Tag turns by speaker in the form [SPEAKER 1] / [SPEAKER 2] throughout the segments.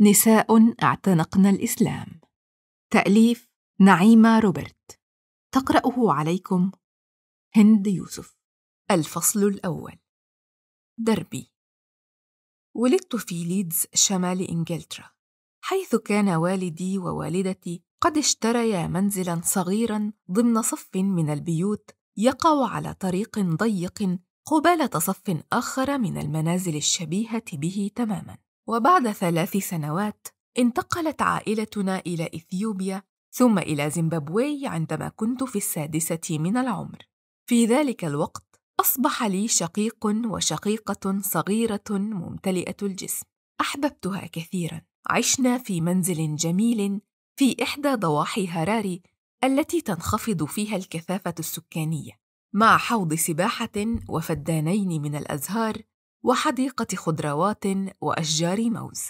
[SPEAKER 1] نساء اعتنقن الإسلام. تأليف نعيمة روبرت. تقرأه عليكم هند يوسف. الفصل الأول. دربي. ولدت في ليدز شمال إنجلترا حيث كان والدي ووالدتي قد اشتريا منزلا صغيرا ضمن صف من البيوت يقع على طريق ضيق قبالة صف آخر من المنازل الشبيهة به تماما. وبعد ثلاث سنوات انتقلت عائلتنا إلى إثيوبيا ثم إلى زيمبابوي عندما كنت في السادسة من العمر. في ذلك الوقت أصبح لي شقيق وشقيقة صغيرة ممتلئة الجسم. أحببتها كثيرا. عشنا في منزل جميل في إحدى ضواحي هراري التي تنخفض فيها الكثافة السكانية. مع حوض سباحة وفدانين من الأزهار وحديقة خضروات وأشجار موز.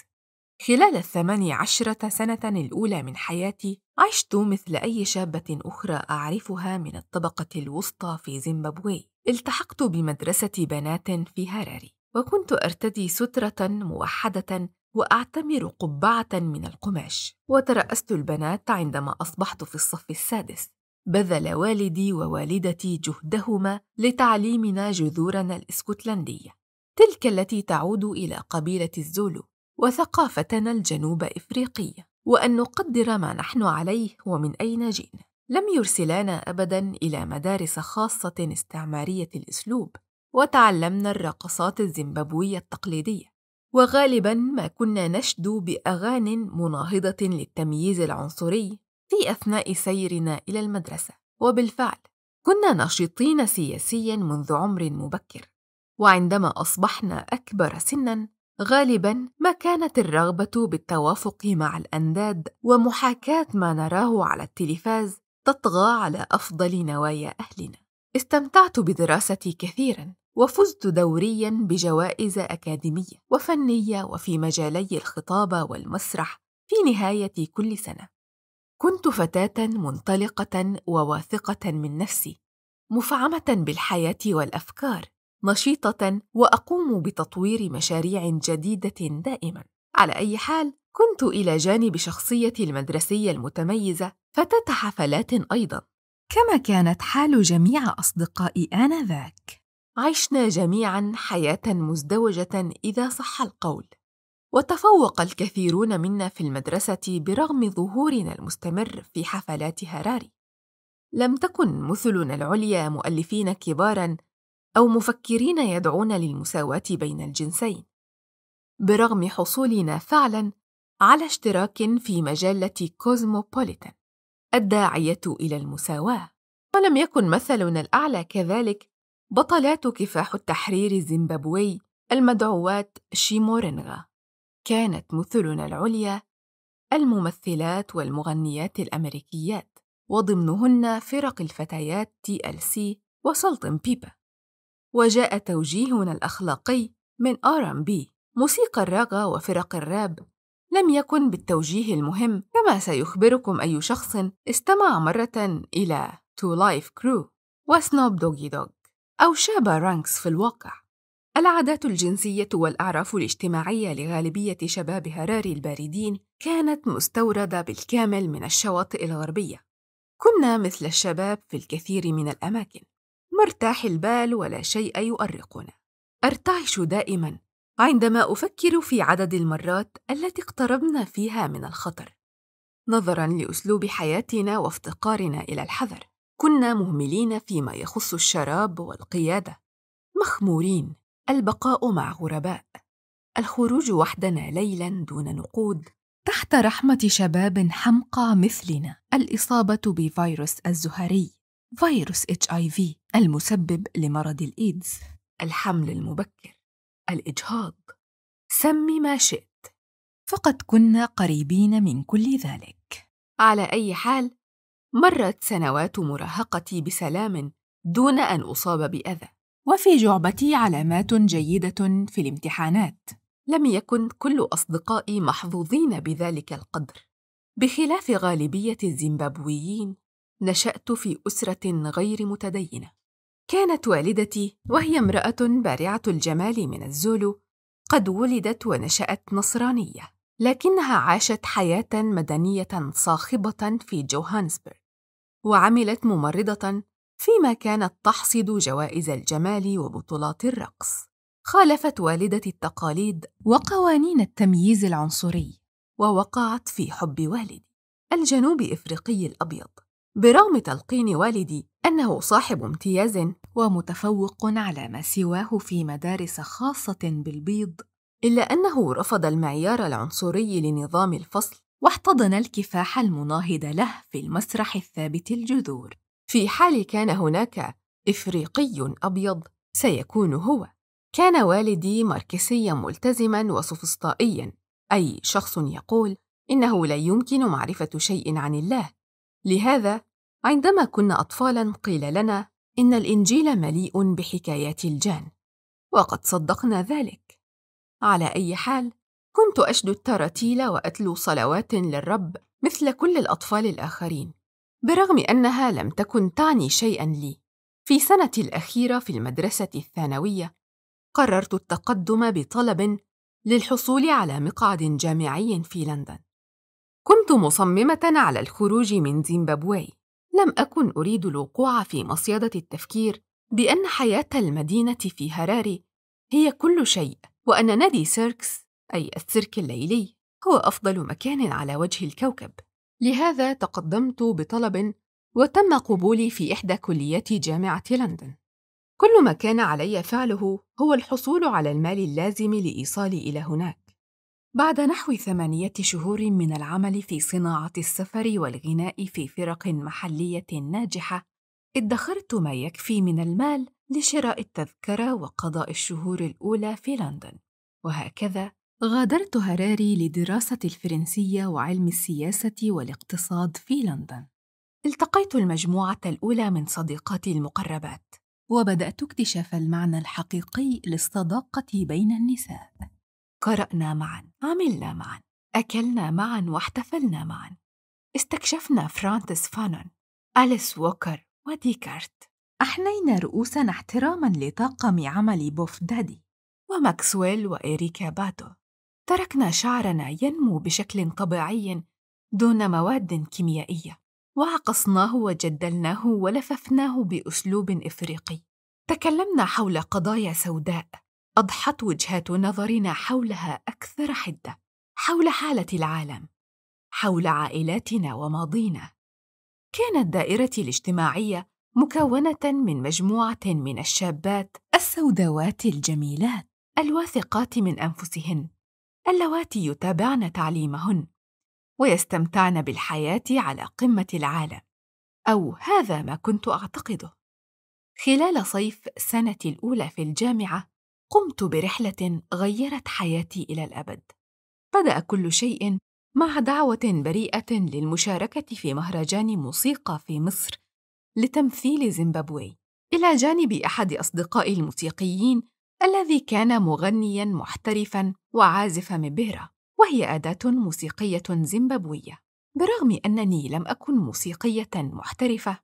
[SPEAKER 1] خلال الثماني عشرة سنة الأولى من حياتي عشت مثل أي شابة أخرى أعرفها من الطبقة الوسطى في زيمبابوي. التحقت بمدرسة بنات في هراري وكنت أرتدي سترة موحدة وأعتمر قبعة من القماش. وترأست البنات عندما أصبحت في الصف السادس. بذل والدي ووالدتي جهدهما لتعليمنا جذورنا الإسكتلندية. تلك التي تعود إلى قبيلة الزولو وثقافتنا الجنوب إفريقية وأن نقدر ما نحن عليه ومن أين جئنا. لم يرسلانا ابدا إلى مدارس خاصة استعمارية الأسلوب وتعلمنا الرقصات الزيمبابويه التقليدية. وغالبا ما كنا نشدو بأغان مناهضة للتمييز العنصري في أثناء سيرنا إلى المدرسة. وبالفعل كنا نشيطين سياسيا منذ عمر مبكر. وعندما أصبحنا أكبر سنا غالبا ما كانت الرغبة بالتوافق مع الأنداد ومحاكاة ما نراه على التلفاز تطغى على أفضل نوايا أهلنا. استمتعت بدراستي كثيرا وفزت دوريا بجوائز أكاديمية وفنية وفي مجالي الخطابه والمسرح في نهاية كل سنة. كنت فتاة منطلقة وواثقة من نفسي مفعمة بالحياة والأفكار نشيطة وأقوم بتطوير مشاريع جديدة دائما. على أي حال كنت إلى جانب شخصيتي المدرسية المتميزة فتاه حفلات أيضا. كما كانت حال جميع أصدقائي آنذاك. عشنا جميعا حياة مزدوجة إذا صح القول. وتفوق الكثيرون منا في المدرسة برغم ظهورنا المستمر في حفلات هراري. لم تكن مثلنا العليا مؤلفين كبارا أو مفكرين يدعون للمساواة بين الجنسين. برغم حصولنا فعلا على اشتراك في مجلة كوزموبوليتان الداعية إلى المساواة، ولم يكن مثلنا الأعلى كذلك بطلات كفاح التحرير الزيمبابوي المدعوات شيمورينغا. كانت مثلنا العليا الممثلات والمغنيات الأمريكيات وضمنهن فرق الفتيات TLC و Salt-N-Pepa. وجاء توجيهنا الأخلاقي من R&B موسيقى الراغا وفرق الراب. لم يكن بالتوجيه المهم كما سيخبركم أي شخص استمع مرة إلى 2 Live Crew وسنوب دوغي دوغ أو شابا رانكس في الواقع. العادات الجنسية والأعراف الاجتماعية لغالبية شباب هراري الباردين كانت مستوردة بالكامل من الشواطئ الغربية. كنا مثل الشباب في الكثير من الأماكن، مرتاح البال ولا شيء يؤرقنا. أرتعش دائما عندما أفكر في عدد المرات التي اقتربنا فيها من الخطر. نظرا لأسلوب حياتنا وافتقارنا إلى الحذر، كنا مهملين فيما يخص الشراب والقيادة، مخمورين. البقاء مع غرباء. الخروج وحدنا ليلا دون نقود. تحت رحمة شباب حمقى مثلنا. الإصابة بفيروس الزهري. فيروس اتش اي في المسبب لمرض الإيدز الحمل المبكر الإجهاض. سم ما شئت. فقد كنا قريبين من كل ذلك. على أي حال مرت سنوات مراهقتي بسلام دون أن أصاب بأذى. وفي جعبتي علامات جيدة في الامتحانات. لم يكن كل أصدقائي محظوظين بذلك القدر. بخلاف غالبية الزيمبابويين نشأت في أسرة غير متدينة. كانت والدتي وهي امرأة بارعة الجمال من الزولو قد ولدت ونشأت نصرانية لكنها عاشت حياة مدنية صاخبة في جوهانسبرغ وعملت ممرضة فيما كانت تحصد جوائز الجمال وبطولات الرقص. خالفت والدتي التقاليد وقوانين التمييز العنصري ووقعت في حب والدي الجنوب إفريقي الأبيض. برغم تلقين والدي أنه صاحب امتياز ومتفوق على ما سواه في مدارس خاصة بالبيض إلا أنه رفض المعيار العنصري لنظام الفصل واحتضن الكفاح المناهض له في المسرح الثابت الجذور. في حال كان هناك إفريقي أبيض سيكون هو. كان والدي ماركسيا ملتزما وسفسطائيا أي شخص يقول إنه لا يمكن معرفة شيء عن الله. لهذا عندما كنا اطفالا قيل لنا إن الإنجيل مليء بحكايات الجان وقد صدقنا ذلك. على أي حال كنت اشدو التراتيل وأتلو صلوات للرب مثل كل الأطفال الآخرين برغم أنها لم تكن تعني شيئا لي. في سنتي الأخيرة في المدرسة الثانوية قررت التقدم بطلب للحصول على مقعد جامعي في لندن. كنت مصممة على الخروج من زيمبابوي. لم أكن أريد الوقوع في مصيدة التفكير بأن حياة المدينة في هراري هي كل شيء وأن نادي سيركس أي السيرك الليلي هو أفضل مكان على وجه الكوكب. لهذا تقدمت بطلب وتم قبولي في إحدى كليات جامعة لندن. كل ما كان علي فعله هو الحصول على المال اللازم لإيصالي إلى هناك. بعد نحو ثمانية شهور من العمل في صناعة السفر والغناء في فرق محلية ناجحة ادخرت ما يكفي من المال لشراء التذكرة وقضاء الشهور الأولى في لندن. وهكذا غادرت هراري لدراسة الفرنسية وعلم السياسة والاقتصاد في لندن. التقيت المجموعة الأولى من صديقاتي المقربات وبدأت اكتشاف المعنى الحقيقي للصداقه بين النساء. قرأنا معا عملنا معا أكلنا معا واحتفلنا معا. استكشفنا فرانتس فانون أليس ووكر وديكارت. أحنينا رؤوسنا احتراما لطاقم عمل بوف دادي وماكسويل وإريكا بادو. تركنا شعرنا ينمو بشكل طبيعي دون مواد كيميائية. وعقصناه وجدلناه ولففناه بأسلوب إفريقي. تكلمنا حول قضايا سوداء. أضحت وجهات نظرنا حولها أكثر حدة حول حالة العالم حول عائلاتنا وماضينا. كانت دائرتي الاجتماعية مكونة من مجموعة من الشابات السوداوات الجميلات الواثقات من أنفسهن اللواتي يتابعن تعليمهن ويستمتعن بالحياة على قمة العالم أو هذا ما كنت أعتقده. خلال صيف سنتي الأولى في الجامعة قمت برحلة غيرت حياتي إلى الأبد. بدأ كل شيء مع دعوة بريئة للمشاركة في مهرجان موسيقى في مصر لتمثيل زيمبابوي. إلى جانب أحد أصدقائي الموسيقيين الذي كان مغنيا محترفا وعازف مبهره وهي أداة موسيقية زيمبابوية. برغم أنني لم أكن موسيقية محترفة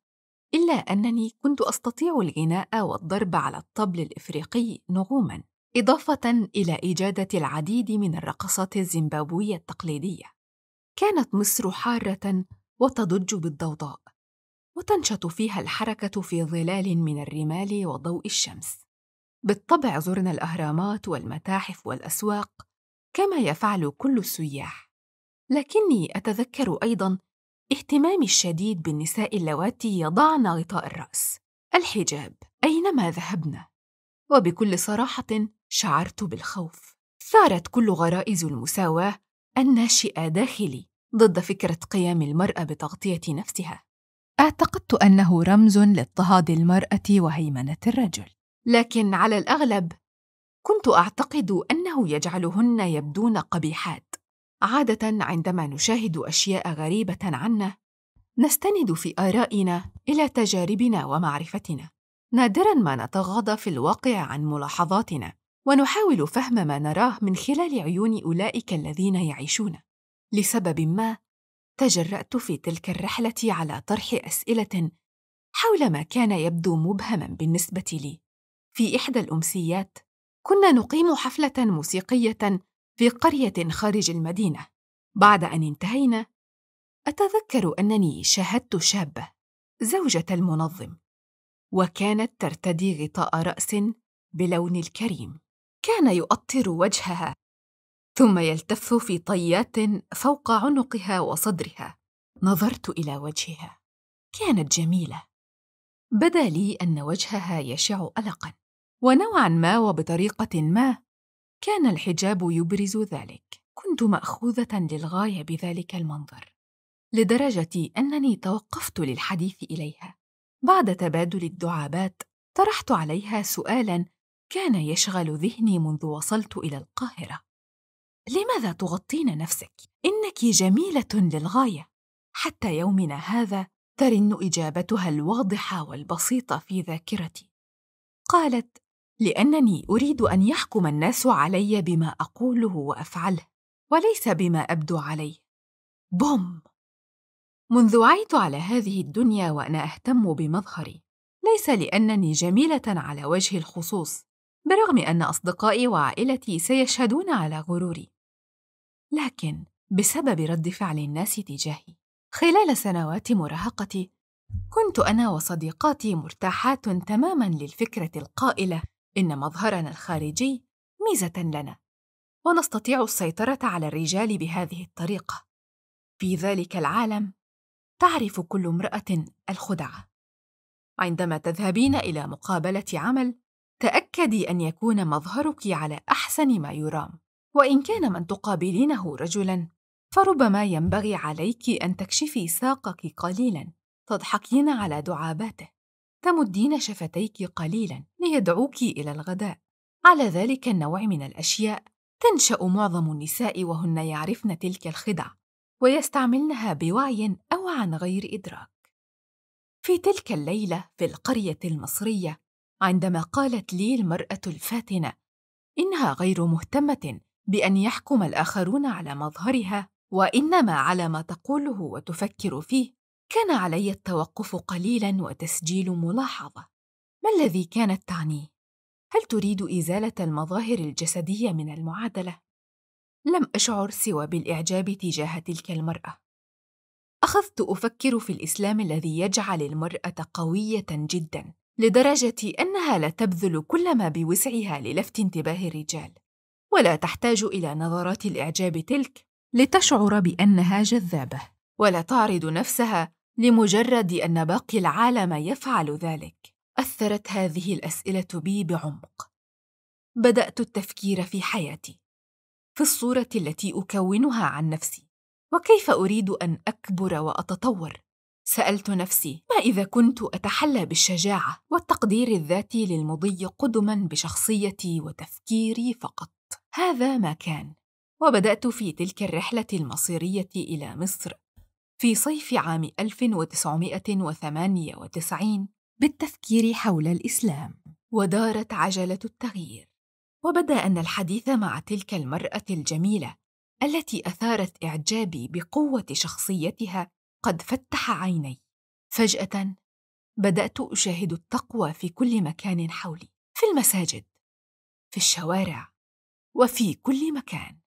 [SPEAKER 1] إلا أنني كنت أستطيع الغناء والضرب على الطبل الإفريقي نغوما إضافة إلى اجاده العديد من الرقصات الزيمبابوية التقليدية. كانت مصر حارة وتضج بالضوضاء وتنشط فيها الحركة في ظلال من الرمال وضوء الشمس. بالطبع زرنا الأهرامات والمتاحف والأسواق كما يفعل كل السياح. لكني أتذكر أيضا اهتمامي الشديد بالنساء اللواتي يضعن غطاء الرأس. الحجاب أينما ذهبنا وبكل صراحة شعرت بالخوف. ثارت كل غرائز المساواة الناشئة داخلي ضد فكرة قيام المرأة بتغطية نفسها. أعتقدت أنه رمز لاضطهاد المرأة وهيمنة الرجل. لكن على الأغلب كنت أعتقد أنه يجعلهن يبدون قبيحات. عادة عندما نشاهد أشياء غريبة عنا نستند في آرائنا إلى تجاربنا ومعرفتنا نادرا ما نتغاضى في الواقع عن ملاحظاتنا ونحاول فهم ما نراه من خلال عيون أولئك الذين يعيشون. لسبب ما تجرأت في تلك الرحلة على طرح أسئلة حول ما كان يبدو مبهما بالنسبة لي. في إحدى الأمسيات كنا نقيم حفلة موسيقية في قرية خارج المدينة. بعد أن انتهينا أتذكر أنني شاهدت شابة زوجة المنظم وكانت ترتدي غطاء رأس بلون الكريم. كان يؤطر وجهها ثم يلتف في طيات فوق عنقها وصدرها. نظرت إلى وجهها. كانت جميلة. بدا لي أن وجهها يشع القا ونوعا ما وبطريقة ما كان الحجاب يبرز ذلك. كنت مأخوذة للغاية بذلك المنظر لدرجة أنني توقفت للحديث إليها. بعد تبادل الدعابات طرحت عليها سؤالا كان يشغل ذهني منذ وصلت إلى القاهرة. لماذا تغطين نفسك؟ إنك جميلة للغاية. حتى يومنا هذا ترن إجابتها الواضحة والبسيطة في ذاكرتي. قالت لأنني أريد أن يحكم الناس علي بما أقوله وأفعله وليس بما أبدو عليه بوم! منذ وعيت على هذه الدنيا وأنا أهتم بمظهري ليس لأنني جميلة على وجه الخصوص برغم أن أصدقائي وعائلتي سيشهدون على غروري. لكن بسبب رد فعل الناس تجاهي خلال سنوات مراهقتي كنت أنا وصديقاتي مرتاحات تماما للفكرة القائلة إن مظهرنا الخارجي ميزة لنا ونستطيع السيطرة على الرجال بهذه الطريقة. في ذلك العالم تعرف كل امرأة الخدعة. عندما تذهبين إلى مقابلة عمل تأكدي أن يكون مظهرك على أحسن ما يرام. وإن كان من تقابلينه رجلا فربما ينبغي عليك أن تكشفي ساقك قليلا تضحكين على دعاباته. تمدين شفتيك قليلا ليدعوك إلى الغداء. على ذلك النوع من الأشياء تنشأ معظم النساء وهن يعرفن تلك الخدع ويستعملنها بوعي أو عن غير إدراك. في تلك الليلة في القرية المصرية عندما قالت لي المرأة الفاتنة إنها غير مهتمة بأن يحكم الآخرون على مظهرها وإنما على ما تقوله وتفكر فيه كان علي التوقف قليلا وتسجيل ملاحظة. ما الذي كانت تعنيه هل تريد إزالة المظاهر الجسدية من المعادلة؟ لم أشعر سوى بالإعجاب تجاه تلك المرأة. أخذت أفكر في الإسلام الذي يجعل المرأة قوية جدا لدرجة أنها لا تبذل كل ما بوسعها للفت انتباه الرجال. ولا تحتاج إلى نظرات الإعجاب تلك لتشعر بأنها جذابة. ولا تعرض نفسها لمجرد أن باقي العالم يفعل ذلك أثرت هذه الأسئلة بي بعمق. بدأت التفكير في حياتي في الصورة التي أكونها عن نفسي. وكيف أريد أن أكبر وأتطور؟ سألت نفسي ما إذا كنت أتحلى بالشجاعة والتقدير الذاتي للمضي قدما بشخصيتي وتفكيري فقط؟ هذا ما كان. وبدأت في تلك الرحلة المصيرية إلى مصر في صيف عام 1998 بالتفكير حول الإسلام. ودارت عجلة التغيير. وبدأ أن الحديث مع تلك المرأة الجميلة التي أثارت إعجابي بقوة شخصيتها قد فتح عيني. فجأة بدأت أشاهد التقوى في كل مكان حولي في المساجد في الشوارع وفي كل مكان.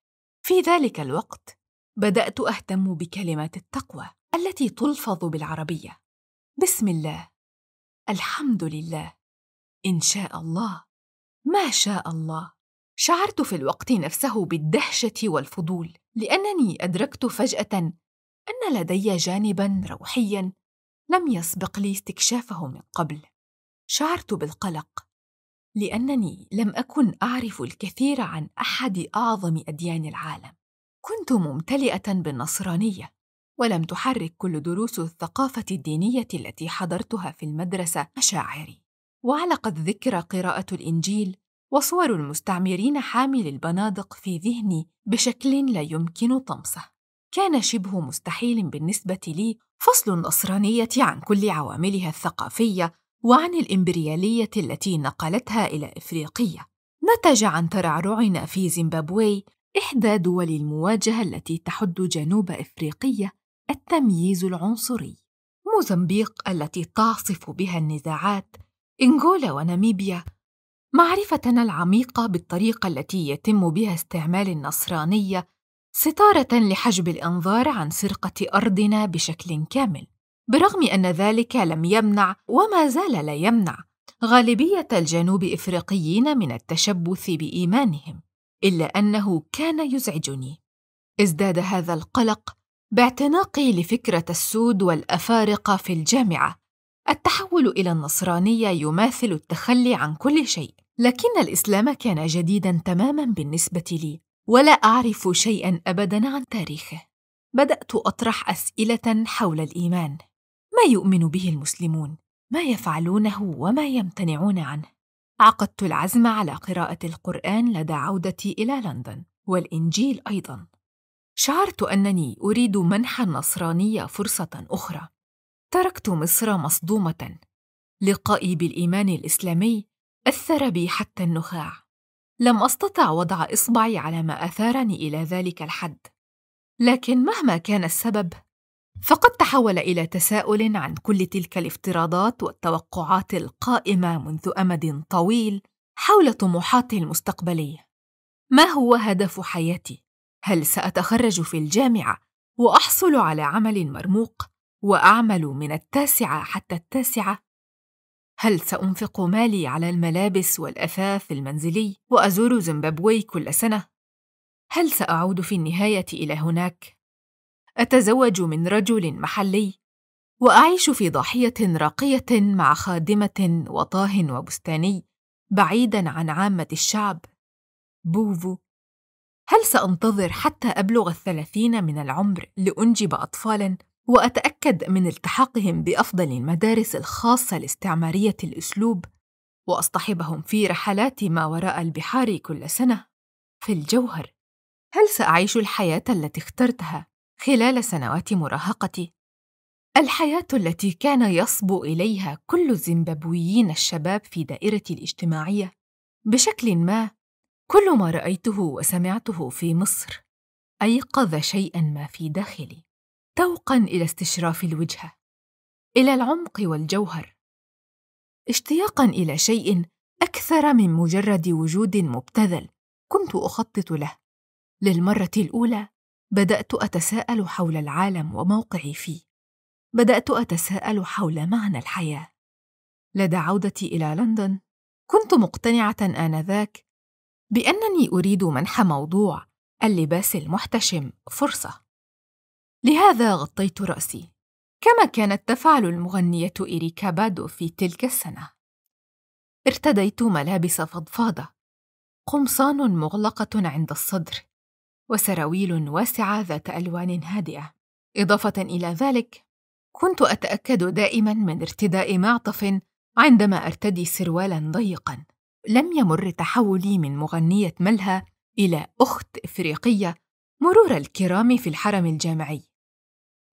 [SPEAKER 1] في ذلك الوقت بدأت أهتم بكلمات التقوى التي تلفظ بالعربية. بسم الله. الحمد لله. إن شاء الله. ما شاء الله. شعرت في الوقت نفسه بالدهشة والفضول لأنني أدركت فجأة أن لدي جانبا روحيا لم يسبق لي استكشافه من قبل. شعرت بالقلق لأنني لم أكن أعرف الكثير عن أحد أعظم أديان العالم. كنت ممتلئة بالنصرانية ولم تحرك كل دروس الثقافة الدينية التي حضرتها في المدرسة مشاعري. وعلقت ذكرى قراءة الإنجيل وصور المستعمرين حامل البنادق في ذهني بشكل لا يمكن طمسه. كان شبه مستحيل بالنسبة لي فصل النصرانية عن كل عواملها الثقافية وعن الإمبريالية التي نقلتها إلى إفريقيا. نتج عن ترعرعنا في زيمبابوي إحدى دول المواجهة التي تحد جنوب إفريقيا التمييز العنصري. موزمبيق التي تعصف بها النزاعات إنغولا وناميبيا. معرفتنا العميقة بالطريقة التي يتم بها استعمال النصرانية ستارة لحجب الأنظار عن سرقة أرضنا بشكل كامل، برغم أن ذلك لم يمنع وما زال لا يمنع غالبية الجنوب إفريقيين من التشبث بإيمانهم، إلا أنه كان يزعجني. ازداد هذا القلق باعتناقي لفكرة السود والأفارقة في الجامعة. التحول إلى النصرانية يماثل التخلي عن كل شيء، لكن الإسلام كان جديداً تماماً بالنسبة لي، ولا أعرف شيئاً أبداً عن تاريخه. بدأت أطرح أسئلة حول الإيمان. ما يؤمن به المسلمون؟ ما يفعلونه وما يمتنعون عنه؟ عقدت العزم على قراءة القرآن لدى عودتي إلى لندن، والإنجيل أيضاً. شعرت أنني أريد منح النصرانية فرصة أخرى. تركت مصر مصدومة. لقائي بالإيمان الإسلامي أثر بي حتى النخاع. لم أستطع وضع إصبعي على ما أثارني إلى ذلك الحد. لكن مهما كان السبب، فقد تحول إلى تساؤل عن كل تلك الافتراضات والتوقعات القائمة منذ أمد طويل حول طموحاتي المستقبلية. ما هو هدف حياتي؟ هل سأتخرج في الجامعة وأحصل على عمل مرموق وأعمل من التاسعة حتى التاسعة؟ هل سأنفق مالي على الملابس والأثاث المنزلي وأزور زيمبابوي كل سنة؟ هل سأعود في النهاية إلى هناك؟ أتزوج من رجل محلي وأعيش في ضاحية راقية مع خادمة وطاه وبستاني بعيداً عن عامة الشعب؟ بوفو هل سأنتظر حتى أبلغ الثلاثين من العمر لأنجب أطفالاً وأتأكد من التحاقهم بأفضل المدارس الخاصة الاستعمارية الأسلوب وأصطحبهم في رحلات ما وراء البحار كل سنة؟ في الجوهر، هل سأعيش الحياة التي اخترتها خلال سنوات مراهقتي؟ الحياة التي كان يصبو إليها كل الزيمبابويين الشباب في دائرتي الاجتماعية بشكل ما كل ما رأيته وسمعته في مصر أيقظ شيئا ما في داخلي توقا إلى استشراف الوجهة إلى العمق والجوهر اشتياقا إلى شيء أكثر من مجرد وجود مبتذل كنت أخطط له للمرة الأولى بدأت أتساءل حول العالم وموقعي فيه. بدأت أتساءل حول معنى الحياة. لدى عودتي إلى لندن كنت مقتنعة آنذاك بأنني أريد منح موضوع اللباس المحتشم فرصة. لهذا غطيت رأسي. كما كانت تفعل المغنية إريكا بادو في تلك السنة. ارتديت ملابس فضفاضة. قمصان مغلقة عند الصدر. وسراويل واسعة ذات ألوان هادئة إضافة إلى ذلك كنت أتأكد دائما من ارتداء معطف عندما أرتدي سروالا ضيقا لم يمر تحولي من مغنية ملهى إلى أخت إفريقية مرور الكرام في الحرم الجامعي.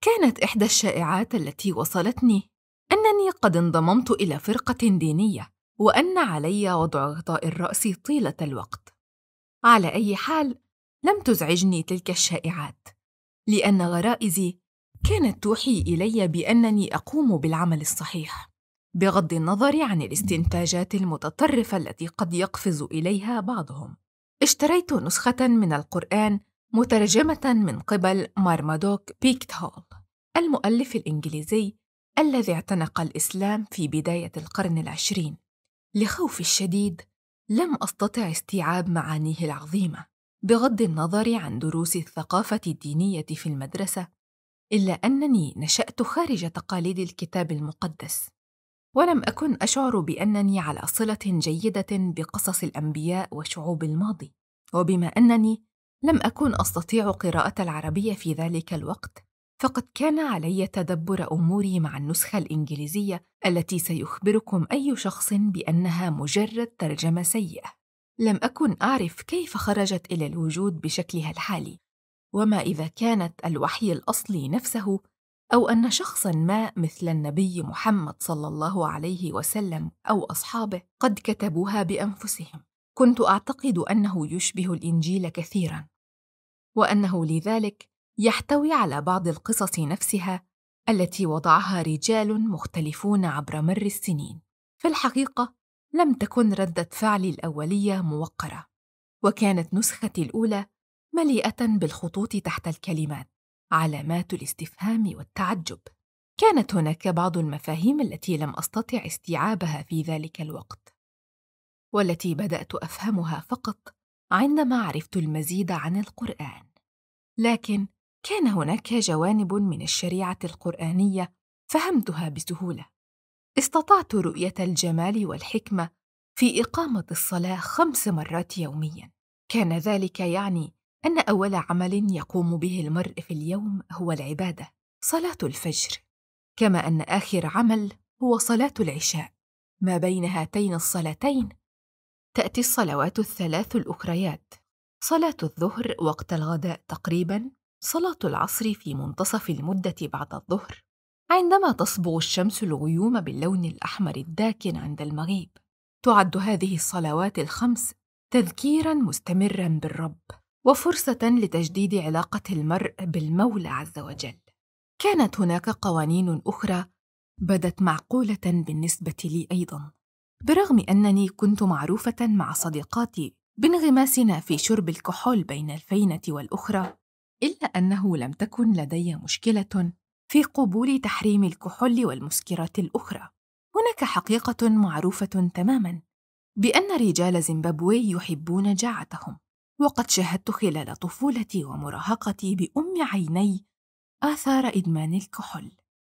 [SPEAKER 1] كانت إحدى الشائعات التي وصلتني أنني قد انضممت إلى فرقة دينية وأن علي وضع غطاء الرأس طيلة الوقت. على أي حال، لم تزعجني تلك الشائعات، لأن غرائزي كانت توحي إلي بأنني أقوم بالعمل الصحيح. بغض النظر عن الاستنتاجات المتطرفة التي قد يقفز إليها بعضهم. اشتريت نسخة من القرآن مترجمة من قبل مارمادوك بيكت هول المؤلف الإنجليزي الذي اعتنق الإسلام في بداية القرن العشرين. لخوفي الشديد لم أستطع استيعاب معانيه العظيمة بغض النظر عن دروس الثقافة الدينية في المدرسة إلا أنني نشأت خارج تقاليد الكتاب المقدس. ولم أكن أشعر بأنني على صلة جيدة بقصص الأنبياء وشعوب الماضي. وبما أنني لم أكن أستطيع قراءة العربية في ذلك الوقت فقد كان علي تدبر أموري مع النسخة الإنجليزية التي سيخبركم أي شخص بأنها مجرد ترجمة سيئة. لم أكن أعرف كيف خرجت إلى الوجود بشكلها الحالي وما إذا كانت الوحي الأصلي نفسه أو أن شخصا ما مثل النبي محمد صلى الله عليه وسلم أو أصحابه قد كتبوها بأنفسهم. كنت أعتقد أنه يشبه الإنجيل كثيرا وأنه لذلك يحتوي على بعض القصص نفسها التي وضعها رجال مختلفون عبر مر السنين. في الحقيقة لم تكن ردة فعلي الأولية موقرة وكانت نسختي الأولى مليئة بالخطوط تحت الكلمات علامات الاستفهام والتعجب. كانت هناك بعض المفاهيم التي لم أستطع استيعابها في ذلك الوقت. والتي بدأت أفهمها فقط عندما عرفت المزيد عن القرآن. لكن كان هناك جوانب من الشريعة القرآنية فهمتها بسهولة. استطعت رؤية الجمال والحكمة في إقامة الصلاة خمس مرات يوميا. كان ذلك يعني أن أول عمل يقوم به المرء في اليوم هو العبادة صلاة الفجر. كما أن آخر عمل هو صلاة العشاء. ما بين هاتين الصلاتين تأتي الصلوات الثلاث الأخريات صلاة الظهر وقت الغداء تقريبا صلاة العصر في منتصف المدة بعد الظهر. عندما تصبغ الشمس الغيوم باللون الأحمر الداكن عند المغيب. تعد هذه الصلوات الخمس تذكيرا مستمرا بالرب وفرصة لتجديد علاقة المرء بالمولى عز وجل. كانت هناك قوانين أخرى بدت معقولة بالنسبة لي أيضا. برغم أنني كنت معروفة مع صديقاتي بانغماسنا في شرب الكحول بين الفينة والأخرى إلا أنه لم تكن لدي مشكلة في قبول تحريم الكحول والمسكرات الأخرى. هناك حقيقة معروفة تماما بأن رجال زيمبابوي يحبون جاعتهم وقد شاهدت خلال طفولتي ومراهقتي بأم عيني آثار إدمان الكحول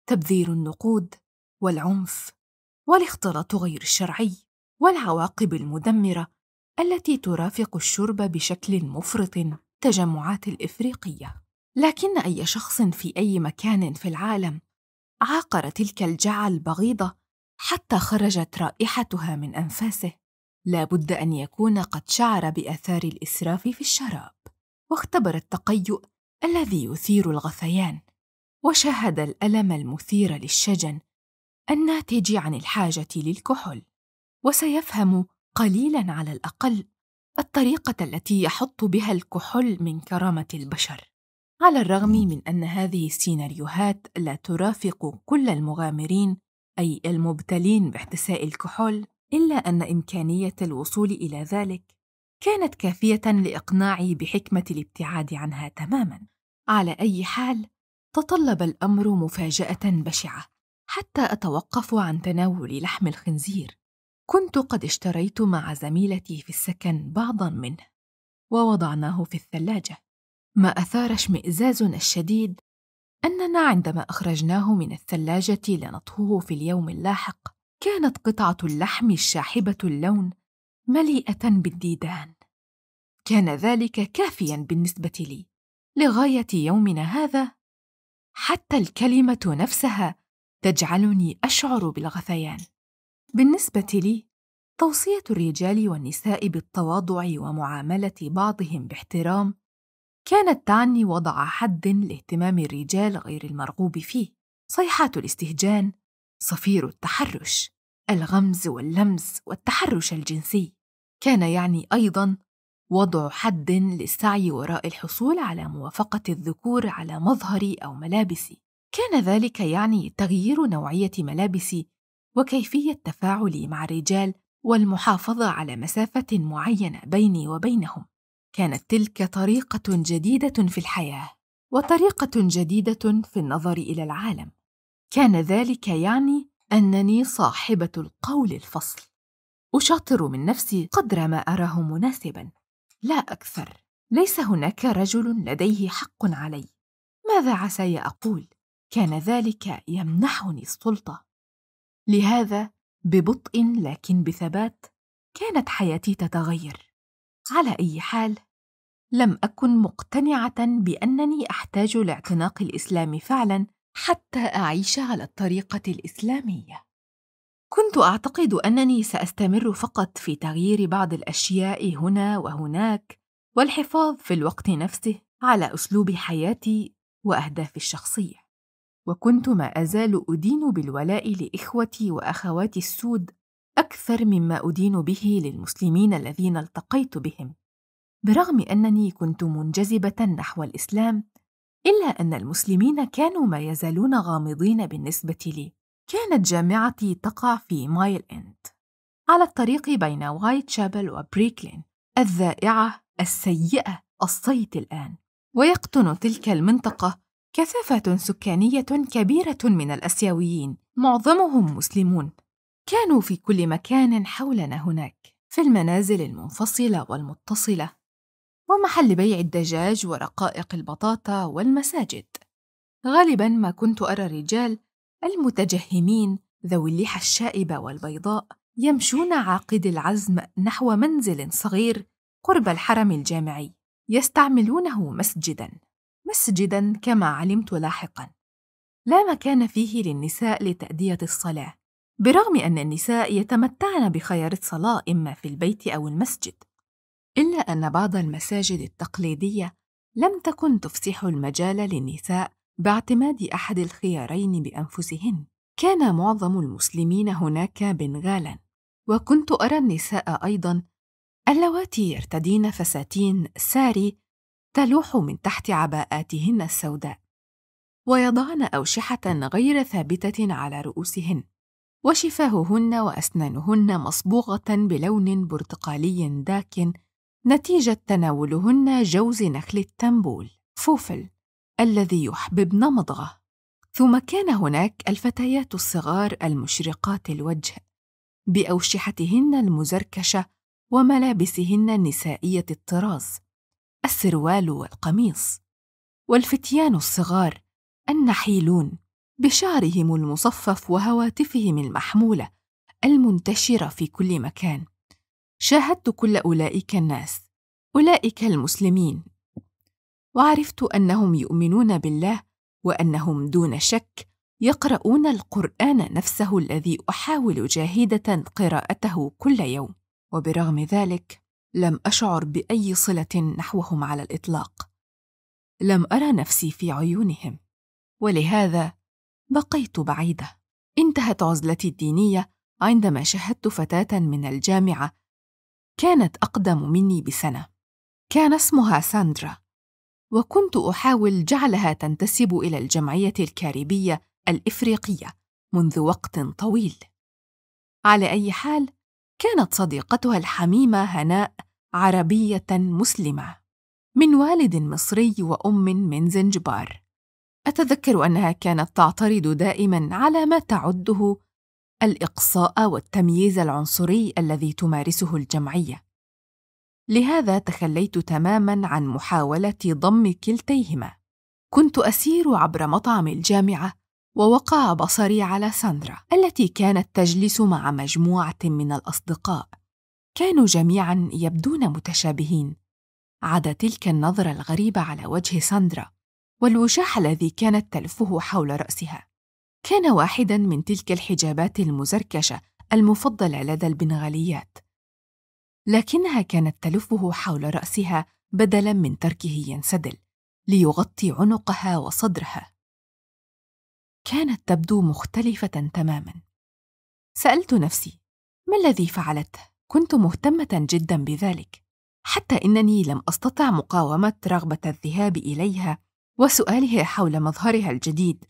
[SPEAKER 1] تبذير النقود والعنف والاختلاط غير الشرعي والعواقب المدمرة التي ترافق الشرب بشكل مفرط تجمعات الإفريقية. لكن أي شخص في أي مكان في العالم عاقر تلك الجعة البغيضة حتى خرجت رائحتها من أنفاسه. لا بد أن يكون قد شعر بآثار الإسراف في الشراب واختبر التقيؤ الذي يثير الغثيان وشاهد الألم المثير للشجن الناتج عن الحاجة للكحول وسيفهم قليلا على الأقل الطريقة التي يحط بها الكحول من كرامة البشر. على الرغم من أن هذه السيناريوهات لا ترافق كل المغامرين أي المبتلين باحتساء الكحول إلا أن إمكانية الوصول إلى ذلك كانت كافية لإقناعي بحكمة الابتعاد عنها تماما. على أي حال تطلب الأمر مفاجأة بشعة حتى أتوقف عن تناول لحم الخنزير. كنت قد اشتريت مع زميلتي في السكن بعضا منه ووضعناه في الثلاجة. ما أثار اشمئزازنا الشديد أننا عندما أخرجناه من الثلاجة لنطهوه في اليوم اللاحق كانت قطعة اللحم الشاحبة اللون مليئة بالديدان. كان ذلك كافيا بالنسبة لي لغاية يومنا هذا حتى الكلمة نفسها تجعلني أشعر بالغثيان. بالنسبة لي توصية الرجال والنساء بالتواضع ومعاملة بعضهم باحترام كانت تعني وضع حد لاهتمام الرجال غير المرغوب فيه. صيحات الاستهجان صفير التحرش الغمز واللمس والتحرش الجنسي. كان يعني أيضا وضع حد للسعي وراء الحصول على موافقة الذكور على مظهري أو ملابسي كان ذلك يعني تغيير نوعية ملابسي وكيفية تفاعلي مع الرجال والمحافظة على مسافة معينة بيني وبينهم. كانت تلك طريقة جديدة في الحياة وطريقة جديدة في النظر إلى العالم. كان ذلك يعني أنني صاحبة القول الفصل. أشاطر من نفسي قدر ما أراه مناسبا. لا أكثر. ليس هناك رجل لديه حق علي. ماذا عسى أقول؟ كان ذلك يمنحني السلطة. لهذا ببطء لكن بثبات كانت حياتي تتغير. على أي حال لم أكن مقتنعة بأنني أحتاج لاعتناق الإسلام فعلا حتى أعيش على الطريقة الإسلامية. كنت أعتقد أنني سأستمر فقط في تغيير بعض الأشياء هنا وهناك والحفاظ في الوقت نفسه على أسلوب حياتي وأهدافي الشخصية. وكنت ما أزال أدين بالولاء لإخوتي وأخواتي السود أكثر مما أدين به للمسلمين الذين التقيت بهم. برغم أنني كنت منجذبة نحو الإسلام إلا أن المسلمين كانوا ما يزالون غامضين بالنسبة لي. كانت جامعتي تقع في مايل إند على الطريق بين وايت شابل وبريك لين الذائعة السيئة الصيت الآن. ويقطن تلك المنطقة كثافة سكانية كبيرة من الآسيويين معظمهم مسلمون. كانوا في كل مكان حولنا هناك في المنازل المنفصلة والمتصلة. ومحل بيع الدجاج ورقائق البطاطا والمساجد. غالبا ما كنت أرى الرجال المتجهمين ذوي اللحى الشائبة والبيضاء يمشون عاقد العزم نحو منزل صغير قرب الحرم الجامعي يستعملونه مسجدا مسجدا كما علمت لاحقا. لا مكان فيه للنساء لتأدية الصلاة برغم أن النساء يتمتعن بخيار الصلاة إما في البيت أو المسجد. إلا أن بعض المساجد التقليدية لم تكن تفسح المجال للنساء باعتماد أحد الخيارين بأنفسهن. كان معظم المسلمين هناك بنغالا وكنت أرى النساء أيضا اللواتي يرتدين فساتين ساري تلوح من تحت عباءاتهن السوداء ويضعن أوشحة غير ثابتة على رؤوسهن وشفاههن وأسنانهن مصبوغة بلون برتقالي داكن نتيجة تناولهن جوز نخل التنبول. فوفل الذي يحببن مضغه. ثم كان هناك الفتيات الصغار المشرقات الوجه. بأوشحتهن المزركشة وملابسهن النسائية الطراز السروال والقميص. والفتيان الصغار النحيلون بشعرهم المصفف وهواتفهم المحمولة المنتشرة في كل مكان. شاهدت كل أولئك الناس أولئك المسلمين وعرفت أنهم يؤمنون بالله وأنهم دون شك يقرؤون القرآن نفسه الذي أحاول جاهدة قراءته كل يوم. وبرغم ذلك لم أشعر بأي صلة نحوهم على الإطلاق. لم أرى نفسي في عيونهم ولهذا بقيت بعيدة. انتهت عزلتي الدينية عندما شاهدت فتاة من الجامعة كانت أقدم مني بسنة. كان اسمها ساندرا. وكنت أحاول جعلها تنتسب إلى الجمعية الكاريبية الإفريقية منذ وقت طويل. على أي حال كانت صديقتها الحميمة هناء عربية مسلمة. من والد مصري وأم من زنجبار. أتذكر أنها كانت تعترض دائما على ما تعده الإقصاء والتمييز العنصري الذي تمارسه الجمعية. لهذا تخليت تماما عن محاولة ضم كلتيهما. كنت أسير عبر مطعم الجامعة ووقع بصري على ساندرا التي كانت تجلس مع مجموعة من الأصدقاء. كانوا جميعا يبدون متشابهين. عدا تلك النظرة الغريبة على وجه ساندرا والوشاح الذي كانت تلفه حول رأسها. كان واحدا من تلك الحجابات المزركشة المفضلة لدى البنغاليات. لكنها كانت تلفه حول رأسها بدلا من تركه ينسدل ليغطي عنقها وصدرها. كانت تبدو مختلفة تماما. سألت نفسي ما الذي فعلته؟ كنت مهتمة جدا بذلك حتى إنني لم أستطع مقاومة رغبة الذهاب إليها وسؤالها حول مظهرها الجديد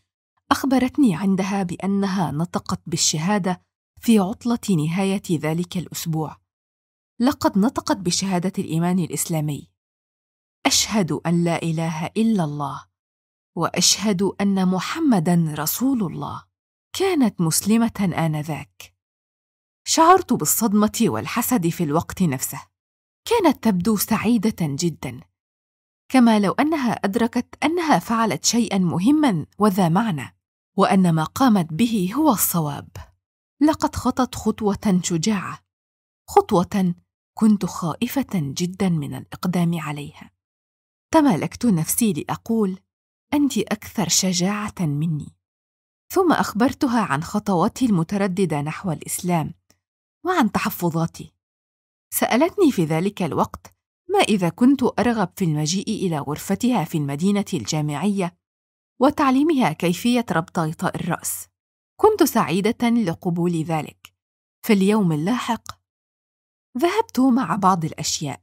[SPEAKER 1] أخبرتني عندها بأنها نطقت بالشهادة في عطلة نهاية ذلك الأسبوع. لقد نطقت بشهادة الإيمان الإسلامي. أشهد أن لا إله إلا الله وأشهد أن محمدا رسول الله. كانت مسلمة آنذاك. شعرت بالصدمة والحسد في الوقت نفسه. كانت تبدو سعيدة جدا. كما لو أنها أدركت أنها فعلت شيئا مهما وذا معنى. وأن ما قامت به هو الصواب. لقد خطت خطوة شجاعة خطوة كنت خائفة جدا من الإقدام عليها. تمالكت نفسي لأقول أنت أكثر شجاعة مني. ثم أخبرتها عن خطواتي المترددة نحو الإسلام وعن تحفظاتي. سألتني في ذلك الوقت ما إذا كنت أرغب في المجيء إلى غرفتها في المدينة الجامعية وتعليمها كيفية ربط غطاء الرأس. كنت سعيدة لقبول ذلك. في اليوم اللاحق ذهبت مع بعض الأشياء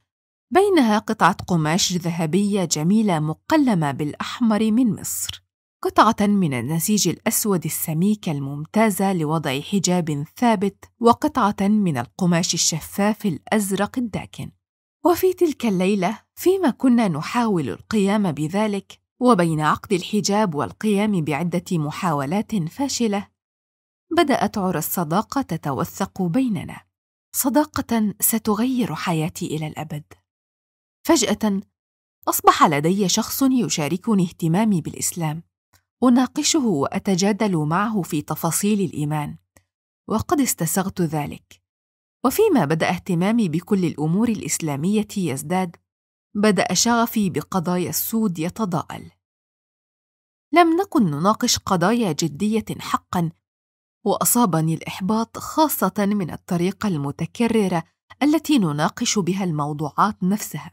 [SPEAKER 1] بينها قطعة قماش ذهبية جميلة مقلمة بالأحمر من مصر قطعة من النسيج الأسود السميك الممتازة لوضع حجاب ثابت وقطعة من القماش الشفاف الأزرق الداكن. وفي تلك الليلة فيما كنا نحاول القيام بذلك وبين عقد الحجاب والقيام بعدة محاولات فاشلة بدأت عرى الصداقة تتوثق بيننا. صداقة ستغير حياتي إلى الأبد. فجأة أصبح لدي شخص يشاركني اهتمامي بالإسلام أناقشه وأتجادل معه في تفاصيل الإيمان وقد استسغت ذلك. وفيما بدأ اهتمامي بكل الأمور الإسلامية يزداد بدأ شغفي بقضايا السود يتضاءل. لم نكن نناقش قضايا جدية حقا وأصابني الإحباط خاصة من الطريقة المتكررة التي نناقش بها الموضوعات نفسها.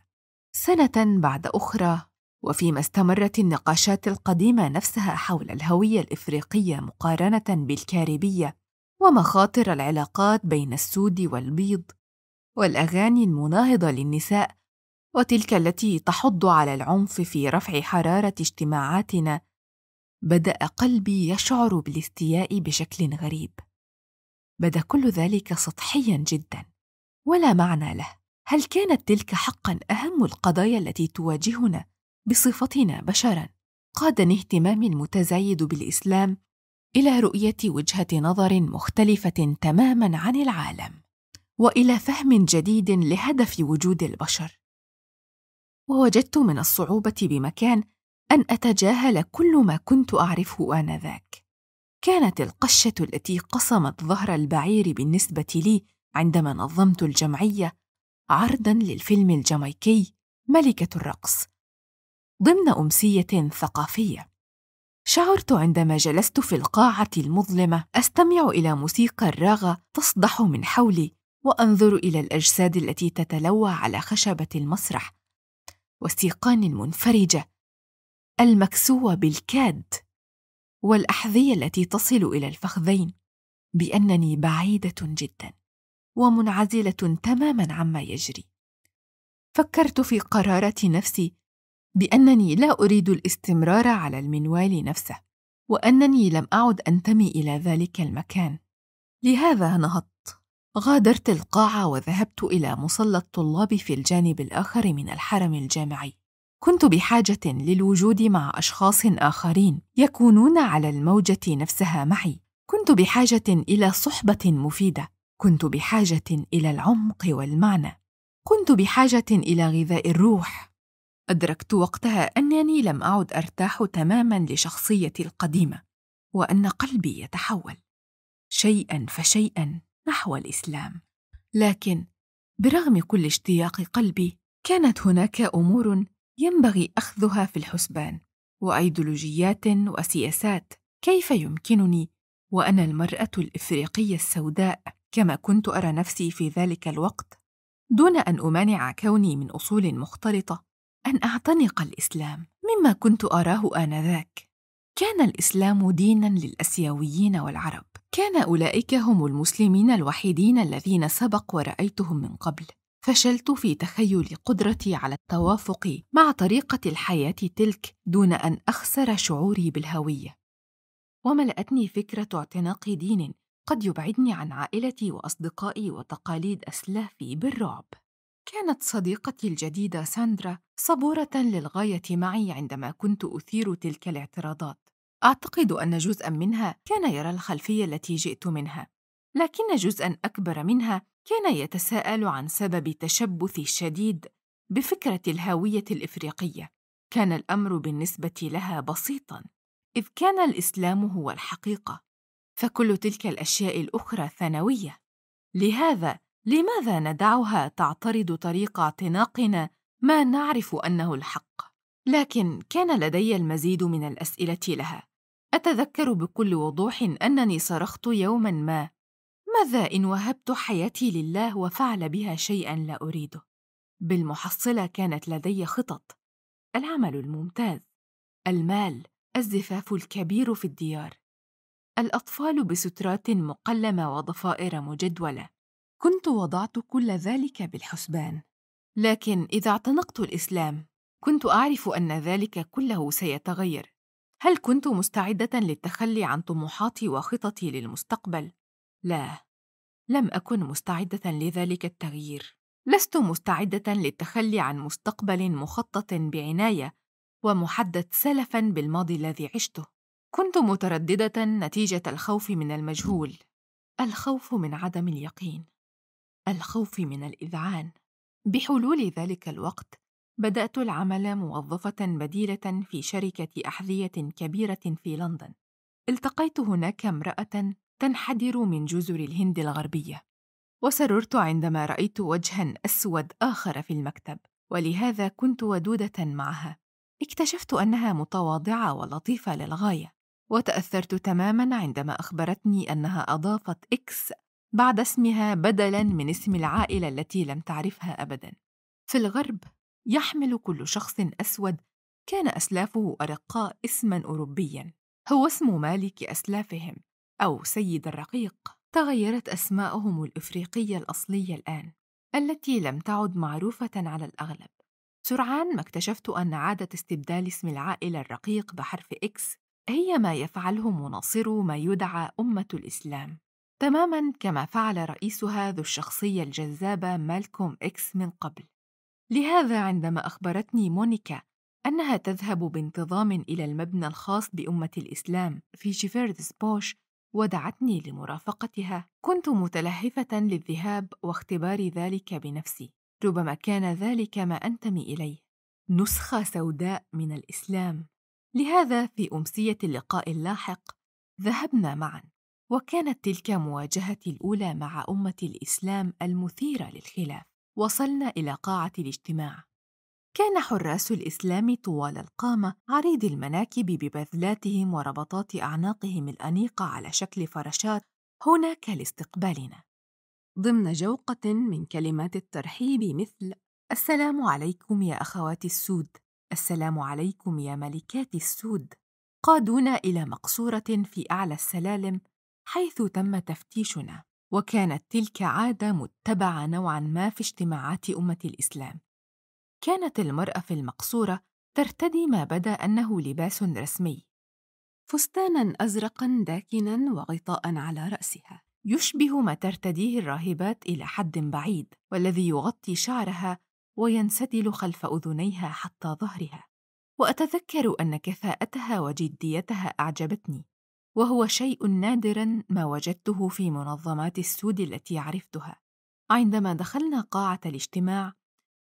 [SPEAKER 1] سنة بعد أخرى وفيما استمرت النقاشات القديمة نفسها حول الهوية الإفريقية مقارنة بالكاريبية ومخاطر العلاقات بين السود والبيض والأغاني المناهضة للنساء وتلك التي تحض على العنف في رفع حرارة اجتماعاتنا بدأ قلبي يشعر بالاستياء بشكل غريب. بدأ كل ذلك سطحيا جدا ولا معنى له. هل كانت تلك حقا أهم القضايا التي تواجهنا بصفتنا بشرا؟ قادني اهتمامي المتزايد بالإسلام إلى رؤية وجهة نظر مختلفة تماما عن العالم وإلى فهم جديد لهدف وجود البشر. ووجدت من الصعوبة بمكان أن أتجاهل كل ما كنت أعرفه آنذاك. كانت القشة التي قصمت ظهر البعير بالنسبة لي عندما نظمت الجمعية عرضا للفيلم الجامايكي ملكة الرقص. ضمن أمسية ثقافية. شعرت عندما جلست في القاعة المظلمة أستمع إلى موسيقى الراغة تصدح من حولي وأنظر إلى الأجساد التي تتلوى على خشبة المسرح والسيقان المنفرجة. المكسوة بالكاد والأحذية التي تصل إلى الفخذين بأنني بعيدة جدا ومنعزلة تماما عما يجري. فكرت في قرارة نفسي بأنني لا أريد الاستمرار على المنوال نفسه وأنني لم أعد أنتمي إلى ذلك المكان. لهذا نهضت غادرت القاعة وذهبت إلى مصلى الطلاب في الجانب الآخر من الحرم الجامعي. كنت بحاجة للوجود مع أشخاص آخرين يكونون على الموجة نفسها معي. كنت بحاجة إلى صحبة مفيدة. كنت بحاجة إلى العمق والمعنى. كنت بحاجة إلى غذاء الروح. أدركت وقتها أنني لم أعد أرتاح تماما لشخصيتي القديمة وأن قلبي يتحول. شيئا فشيئا. نحو الإسلام. لكن برغم كل اشتياق قلبي كانت هناك أمور ينبغي أخذها في الحسبان وأيديولوجيات وسياسات كيف يمكنني وأنا المرأة الإفريقية السوداء كما كنت أرى نفسي في ذلك الوقت؟ دون أن أمانع كوني من أصول مختلطة أن أعتنق الإسلام مما كنت أراه آنذاك. كان الإسلام دينا للأسيويين والعرب. كان أولئك هم المسلمين الوحيدين الذين سبق ورأيتهم من قبل. فشلت في تخيل قدرتي على التوافق مع طريقة الحياة تلك دون أن أخسر شعوري بالهوية. وملأتني فكرة اعتناق دين قد يبعدني عن عائلتي وأصدقائي وتقاليد أسلافي بالرعب. كانت صديقتي الجديدة ساندرا صبورة للغاية معي عندما كنت أثير تلك الاعتراضات. أعتقد أن جزءا منها كان يرى الخلفية التي جئت منها لكن جزءا أكبر منها كان يتساءل عن سبب تشبثي الشديد بفكرة الهويه الإفريقية. كان الأمر بالنسبة لها بسيطا إذ كان الإسلام هو الحقيقة. فكل تلك الأشياء الأخرى ثانوية. لهذا لماذا ندعها تعترض طريق اعتناقنا ما نعرف أنه الحق؟ لكن كان لدي المزيد من الأسئلة لها. أتذكر بكل وضوح أنني صرخت يوما ما ماذا إن وهبت حياتي لله وفعل بها شيئا لا أريده؟ بالمحصلة كانت لدي خطط العمل الممتاز المال الزفاف الكبير في الديار الأطفال بسترات مقلمة وضفائر مجدولة. كنت وضعت كل ذلك بالحسبان. لكن إذا اعتنقت الإسلام كنت أعرف أن ذلك كله سيتغير. هل كنت مستعدة للتخلي عن طموحاتي وخططي للمستقبل؟ لا، لم أكن مستعدة لذلك التغيير. لست مستعدة للتخلي عن مستقبل مخطط بعناية ومحدد سلفا بالماضي الذي عشته. كنت مترددة نتيجة الخوف من المجهول، الخوف من عدم اليقين، الخوف من الإذعان. بحلول ذلك الوقت بدأت العمل موظفة بديلة في شركة أحذية كبيرة في لندن. التقيت هناك امرأة تنحدر من جزر الهند الغربية، وسررت عندما رأيت وجها أسود آخر في المكتب، ولهذا كنت ودودة معها. اكتشفت أنها متواضعة ولطيفة للغاية، وتأثرت تماما عندما أخبرتني أنها أضافت إكس بعد اسمها بدلا من اسم العائلة التي لم تعرفها أبدا. في الغرب يحمل كل شخص أسود كان أسلافه أرقاء اسما أوروبيا. هو اسم مالك أسلافهم أو سيد الرقيق. تغيرت أسماءهم الإفريقية الأصلية الآن التي لم تعد معروفة على الأغلب. سرعان ما اكتشفت أن عادة استبدال اسم العائلة الرقيق بحرف إكس هي ما يفعله مناصرو ما يدعى أمة الإسلام. تماما كما فعل رئيسها ذو الشخصية الجذابة مالكوم إكس من قبل. لهذا عندما أخبرتني مونيكا أنها تذهب بانتظام إلى المبنى الخاص بأمة الإسلام في شيبردز بوش ودعتني لمرافقتها. كنت متلهفة للذهاب واختبار ذلك بنفسي. ربما كان ذلك ما أنتمي إليه. نسخة سوداء من الإسلام. لهذا في أمسية اللقاء اللاحق ذهبنا معا وكانت تلك مواجهتي الأولى مع أمة الإسلام المثيرة للخلاف. وصلنا إلى قاعة الاجتماع. كان حراس الإسلام طوال القامة عريض المناكب ببذلاتهم وربطات أعناقهم الأنيقة على شكل فراشات هناك لاستقبالنا. ضمن جوقة من كلمات الترحيب مثل السلام عليكم يا أخوات السود السلام عليكم يا ملكات السود قادونا إلى مقصورة في أعلى السلالم حيث تم تفتيشنا. وكانت تلك عادة متبعة نوعا ما في اجتماعات أمة الإسلام. كانت المرأة في المقصورة ترتدي ما بدأ أنه لباس رسمي. فستانا أزرقا داكنا وغطاء على رأسها. يشبه ما ترتديه الراهبات إلى حد بعيد والذي يغطي شعرها وينسدل خلف أذنيها حتى ظهرها. وأتذكر أن كفاءتها وجديتها أعجبتني. وهو شيء نادر ما وجدته في منظمات السود التي عرفتها. عندما دخلنا قاعة الاجتماع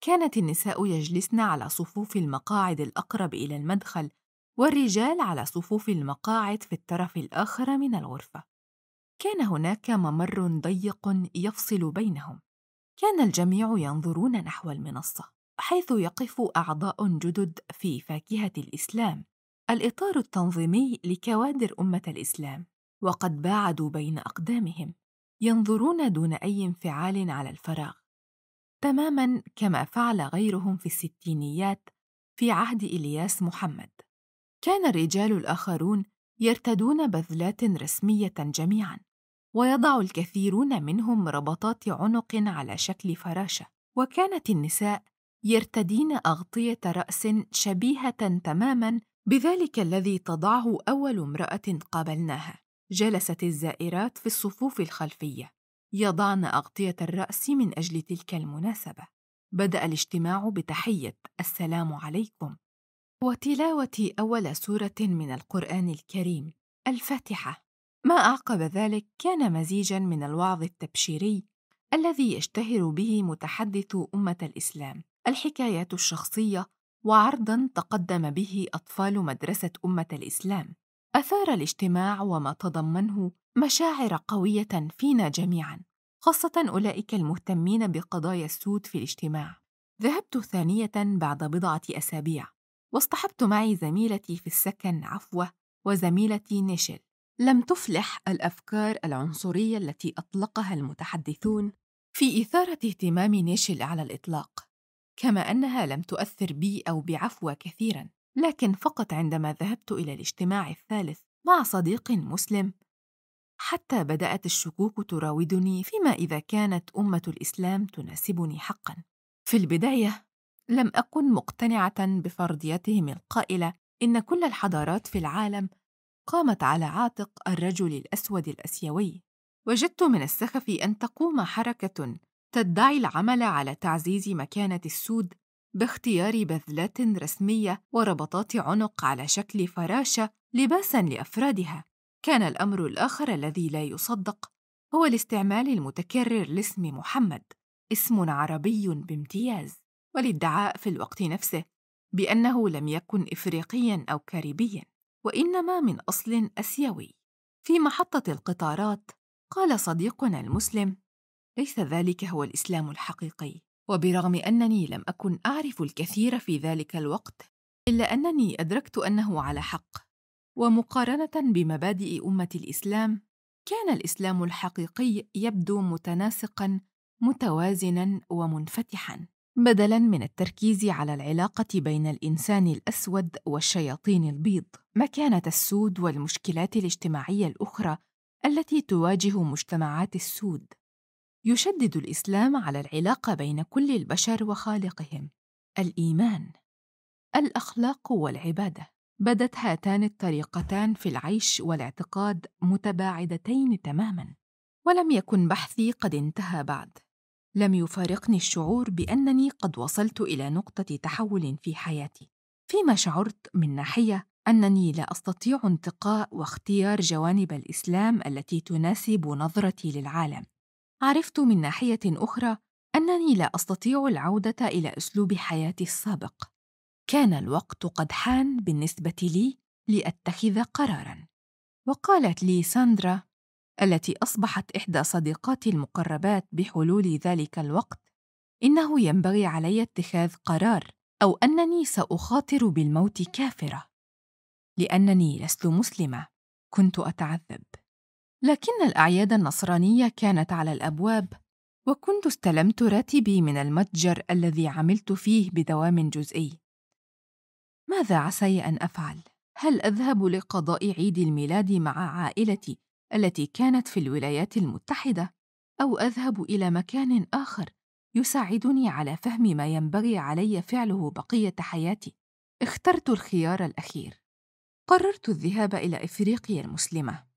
[SPEAKER 1] كانت النساء يجلسن على صفوف المقاعد الأقرب إلى المدخل والرجال على صفوف المقاعد في الطرف الآخر من الغرفة. كان هناك ممر ضيق يفصل بينهم. كان الجميع ينظرون نحو المنصة حيث يقف أعضاء جدد في فاكهة الإسلام. الإطار التنظيمي لكوادر أمة الإسلام وقد باعدوا بين أقدامهم ينظرون دون أي انفعال على الفراغ. تماما كما فعل غيرهم في الستينيات في عهد إلياس محمد. كان الرجال الآخرون يرتدون بذلات رسمية جميعا ويضع الكثيرون منهم ربطات عنق على شكل فراشة. وكانت النساء يرتدين أغطية رأس شبيهة تماما بذلك الذي تضعه أول امرأة قابلناها. جلست الزائرات في الصفوف الخلفية. يضعن أغطية الرأس من أجل تلك المناسبة. بدأ الاجتماع بتحية. السلام عليكم. وتلاوة أول سورة من القرآن الكريم. الفاتحة. ما أعقب ذلك كان مزيجا من الوعظ التبشيري الذي يشتهر به متحدث أمة الإسلام. الحكايات الشخصية وعرضا تقدم به أطفال مدرسة أمة الإسلام. أثار الاجتماع وما تضمنه مشاعر قوية فينا جميعا خاصة أولئك المهتمين بقضايا السود في الاجتماع. ذهبت ثانية بعد بضعة أسابيع واصطحبت معي زميلتي في السكن عفوة وزميلتي نيشل لم تفلح الأفكار العنصرية التي أطلقها المتحدثون في إثارة اهتمام نيشل على الإطلاق. كما أنها لم تؤثر بي أو بعفوة كثيرا لكن فقط عندما ذهبت إلى الاجتماع الثالث مع صديق مسلم. حتى بدأت الشكوك تراودني فيما إذا كانت أمة الإسلام تناسبني حقا. في البداية لم أكن مقتنعة بفرضيتهم القائلة إن كل الحضارات في العالم قامت على عاتق الرجل الأسود الأسيوي. وجدت من السخف أن تقوم حركة تدعي العمل على تعزيز مكانة السود باختيار بذلات رسمية وربطات عنق على شكل فراشة لباسا لأفرادها. كان الأمر الآخر الذي لا يصدق هو الاستعمال المتكرر لاسم محمد اسم عربي بامتياز. والادعاء في الوقت نفسه بأنه لم يكن إفريقيا أو كاريبيا وإنما من أصل أسيوي. في محطة القطارات قال صديقنا المسلم ليس ذلك هو الإسلام الحقيقي وبرغم أنني لم أكن أعرف الكثير في ذلك الوقت إلا أنني أدركت أنه على حق. ومقارنة بمبادئ أمة الإسلام كان الإسلام الحقيقي يبدو متناسقا متوازنا ومنفتحا بدلا من التركيز على العلاقة بين الإنسان الأسود والشياطين البيض. مكانة السود والمشكلات الاجتماعية الأخرى التي تواجه مجتمعات السود. يشدد الإسلام على العلاقة بين كل البشر وخالقهم الإيمان. الأخلاق والعبادة. بدت هاتان الطريقتان في العيش والاعتقاد متباعدتين تماما ولم يكن بحثي قد انتهى بعد. لم يفارقني الشعور بأنني قد وصلت إلى نقطة تحول في حياتي. فيما شعرت من ناحية أنني لا أستطيع انتقاء واختيار جوانب الإسلام التي تناسب نظرتي للعالم. عرفت من ناحية أخرى أنني لا أستطيع العودة إلى أسلوب حياتي السابق. كان الوقت قد حان بالنسبة لي لأتخذ قرارا. وقالت لي ساندرا التي أصبحت إحدى صديقاتي المقربات بحلول ذلك الوقت إنه ينبغي علي اتخاذ قرار أو أنني سأخاطر بالموت كافرة. لأنني لست مسلمة كنت أتعذب. لكن الأعياد النصرانية كانت على الأبواب وكنت استلمت راتبي من المتجر الذي عملت فيه بدوام جزئي. ماذا عسي أن أفعل؟ هل أذهب لقضاء عيد الميلاد مع عائلتي التي كانت في الولايات المتحدة أو أذهب إلى مكان آخر يساعدني على فهم ما ينبغي علي فعله بقية حياتي؟ اخترت الخيار الأخير. قررت الذهاب إلى إفريقيا المسلمة.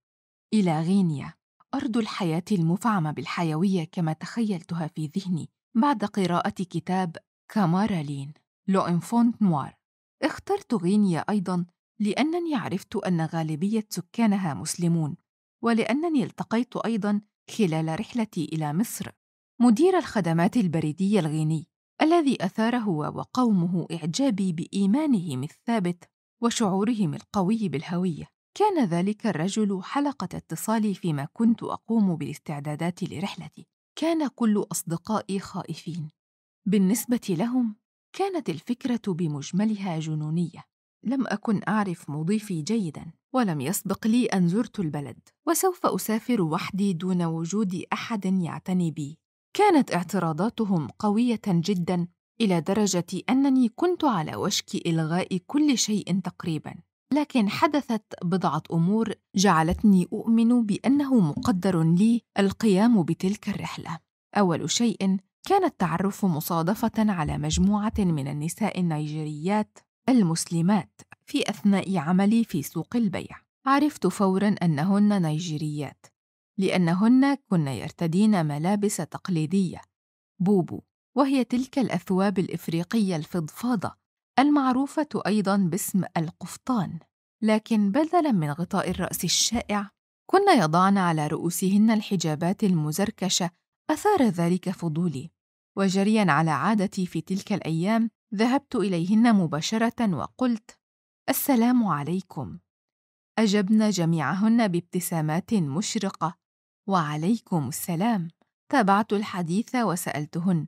[SPEAKER 1] إلى غينيا. أرض الحياة المفعمة بالحيوية كما تخيلتها في ذهني بعد قراءة كتاب كامارا لين لو انفونت نوار. اخترت غينيا أيضا لأنني عرفت أن غالبية سكانها مسلمون ولأنني التقيت أيضا خلال رحلتي إلى مصر. مدير الخدمات البريدية الغيني الذي اثار هو وقومه إعجابي بإيمانهم الثابت وشعورهم القوي بالهوية. كان ذلك الرجل حلقة اتصالي فيما كنت أقوم بالاستعدادات لرحلتي. كان كل أصدقائي خائفين. بالنسبة لهم كانت الفكرة بمجملها جنونية. لم أكن أعرف مضيفي جيدا ولم يسبق لي أن زرت البلد. وسوف أسافر وحدي دون وجود أحد يعتني بي. كانت اعتراضاتهم قوية جدا إلى درجة أنني كنت على وشك إلغاء كل شيء تقريبا. لكن حدثت بضعة أمور جعلتني أؤمن بأنه مقدر لي القيام بتلك الرحلة. أول شيء كان التعرف مصادفة على مجموعة من النساء النيجيريات المسلمات في أثناء عملي في سوق البيع. عرفت فورا أنهن نيجيريات لأنهن كن يرتدين ملابس تقليدية بوبو وهي تلك الأثواب الإفريقية الفضفاضة المعروفة أيضا باسم القفطان لكن بدلا من غطاء الرأس الشائع كن يضعن على رؤوسهن الحجابات المزركشة أثار ذلك فضولي. وجريا على عادتي في تلك الأيام ذهبت إليهن مباشرة وقلت السلام عليكم. أجبن جميعهن بابتسامات مشرقة. وعليكم السلام. تابعت الحديث وسألتهن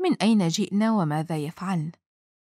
[SPEAKER 1] من أين جئن وماذا يفعلن؟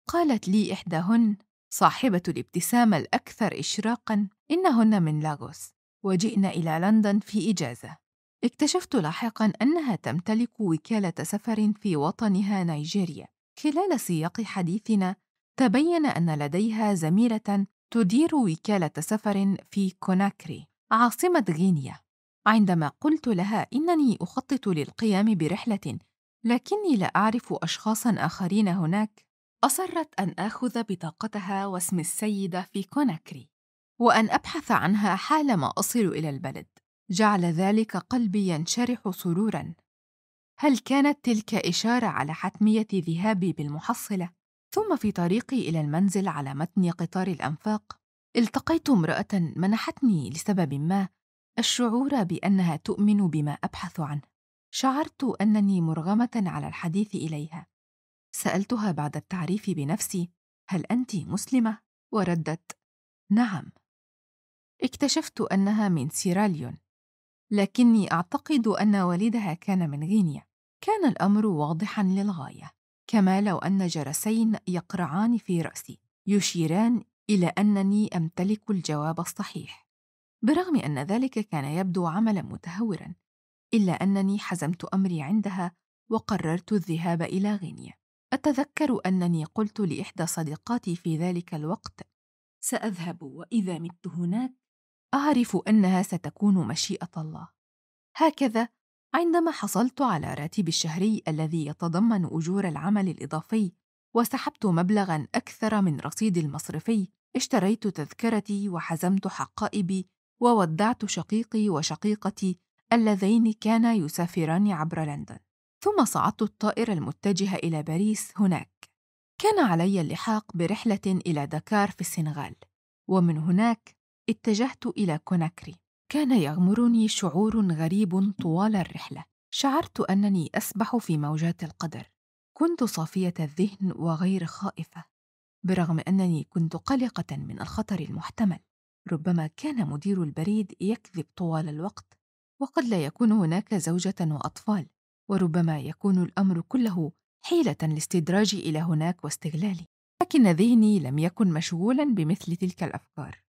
[SPEAKER 1] قالت لي إحداهن صاحبة الابتسامه الأكثر اشراقا إنهن من لاغوس وجئن إلى لندن في إجازة. اكتشفت لاحقا أنها تمتلك وكالة سفر في وطنها نيجيريا. خلال سياق حديثنا تبين أن لديها زميلة تدير وكالة سفر في كوناكري عاصمة غينيا. عندما قلت لها إنني أخطط للقيام برحلة لكني لا أعرف اشخاصا آخرين هناك. أصرت أن آخذ بطاقتها واسم السيدة في كوناكري وأن أبحث عنها حالما أصل إلى البلد. جعل ذلك قلبي ينشرح سرورا. هل كانت تلك إشارة على حتمية ذهابي بالمحصلة؟ ثم في طريقي إلى المنزل على متن قطار الأنفاق التقيت امرأة منحتني لسبب ما الشعور بأنها تؤمن بما أبحث عنه. شعرت أنني مرغمة على الحديث إليها. سألتها بعد التعريف بنفسي هل أنت مسلمة؟ وردت نعم. اكتشفت أنها من سيراليون لكني أعتقد أن والدها كان من غينيا. كان الأمر واضحا للغاية كما لو أن جرسين يقرعان في رأسي يشيران إلى أنني أمتلك الجواب الصحيح. برغم أن ذلك كان يبدو عملا متهورا إلا أنني حزمت أمري عندها وقررت الذهاب إلى غينيا. أتذكر أنني قلت لإحدى صديقاتي في ذلك الوقت سأذهب وإذا مت هناك أعرف أنها ستكون مشيئة الله. هكذا عندما حصلت على راتبي الشهري الذي يتضمن أجور العمل الإضافي وسحبت مبلغا أكثر من رصيدي المصرفي اشتريت تذكرتي وحزمت حقائبي وودعت شقيقي وشقيقتي اللذين كانا يسافران عبر لندن. ثم صعدت الطائرة المتجهة إلى باريس هناك. كان علي اللحاق برحلة إلى دكار في السنغال ومن هناك اتجهت إلى كوناكري. كان يغمرني شعور غريب طوال الرحلة. شعرت أنني أسبح في موجات القدر. كنت صافية الذهن وغير خائفة برغم أنني كنت قلقة من الخطر المحتمل. ربما كان مدير البريد يكذب طوال الوقت وقد لا يكون هناك زوجة وأطفال. وربما يكون الأمر كله حيلة لاستدراجي إلى هناك واستغلالي لكن ذهني لم يكن مشغولا بمثل تلك الأفكار.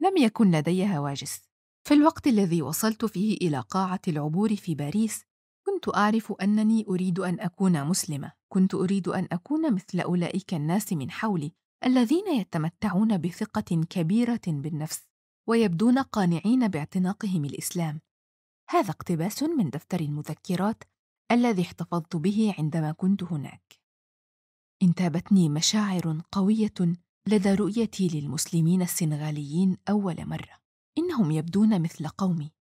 [SPEAKER 1] لم يكن لدي هواجس. في الوقت الذي وصلت فيه إلى قاعة العبور في باريس كنت أعرف أنني أريد أن أكون مسلمة. كنت أريد أن أكون مثل أولئك الناس من حولي الذين يتمتعون بثقة كبيرة بالنفس ويبدون قانعين باعتناقهم الإسلام. هذا اقتباس من دفتر المذكرات الذي احتفظت به عندما كنت هناك. انتابتني مشاعر قوية لدى رؤيتي للمسلمين السنغاليين أول مرة. إنهم يبدون مثل قومي.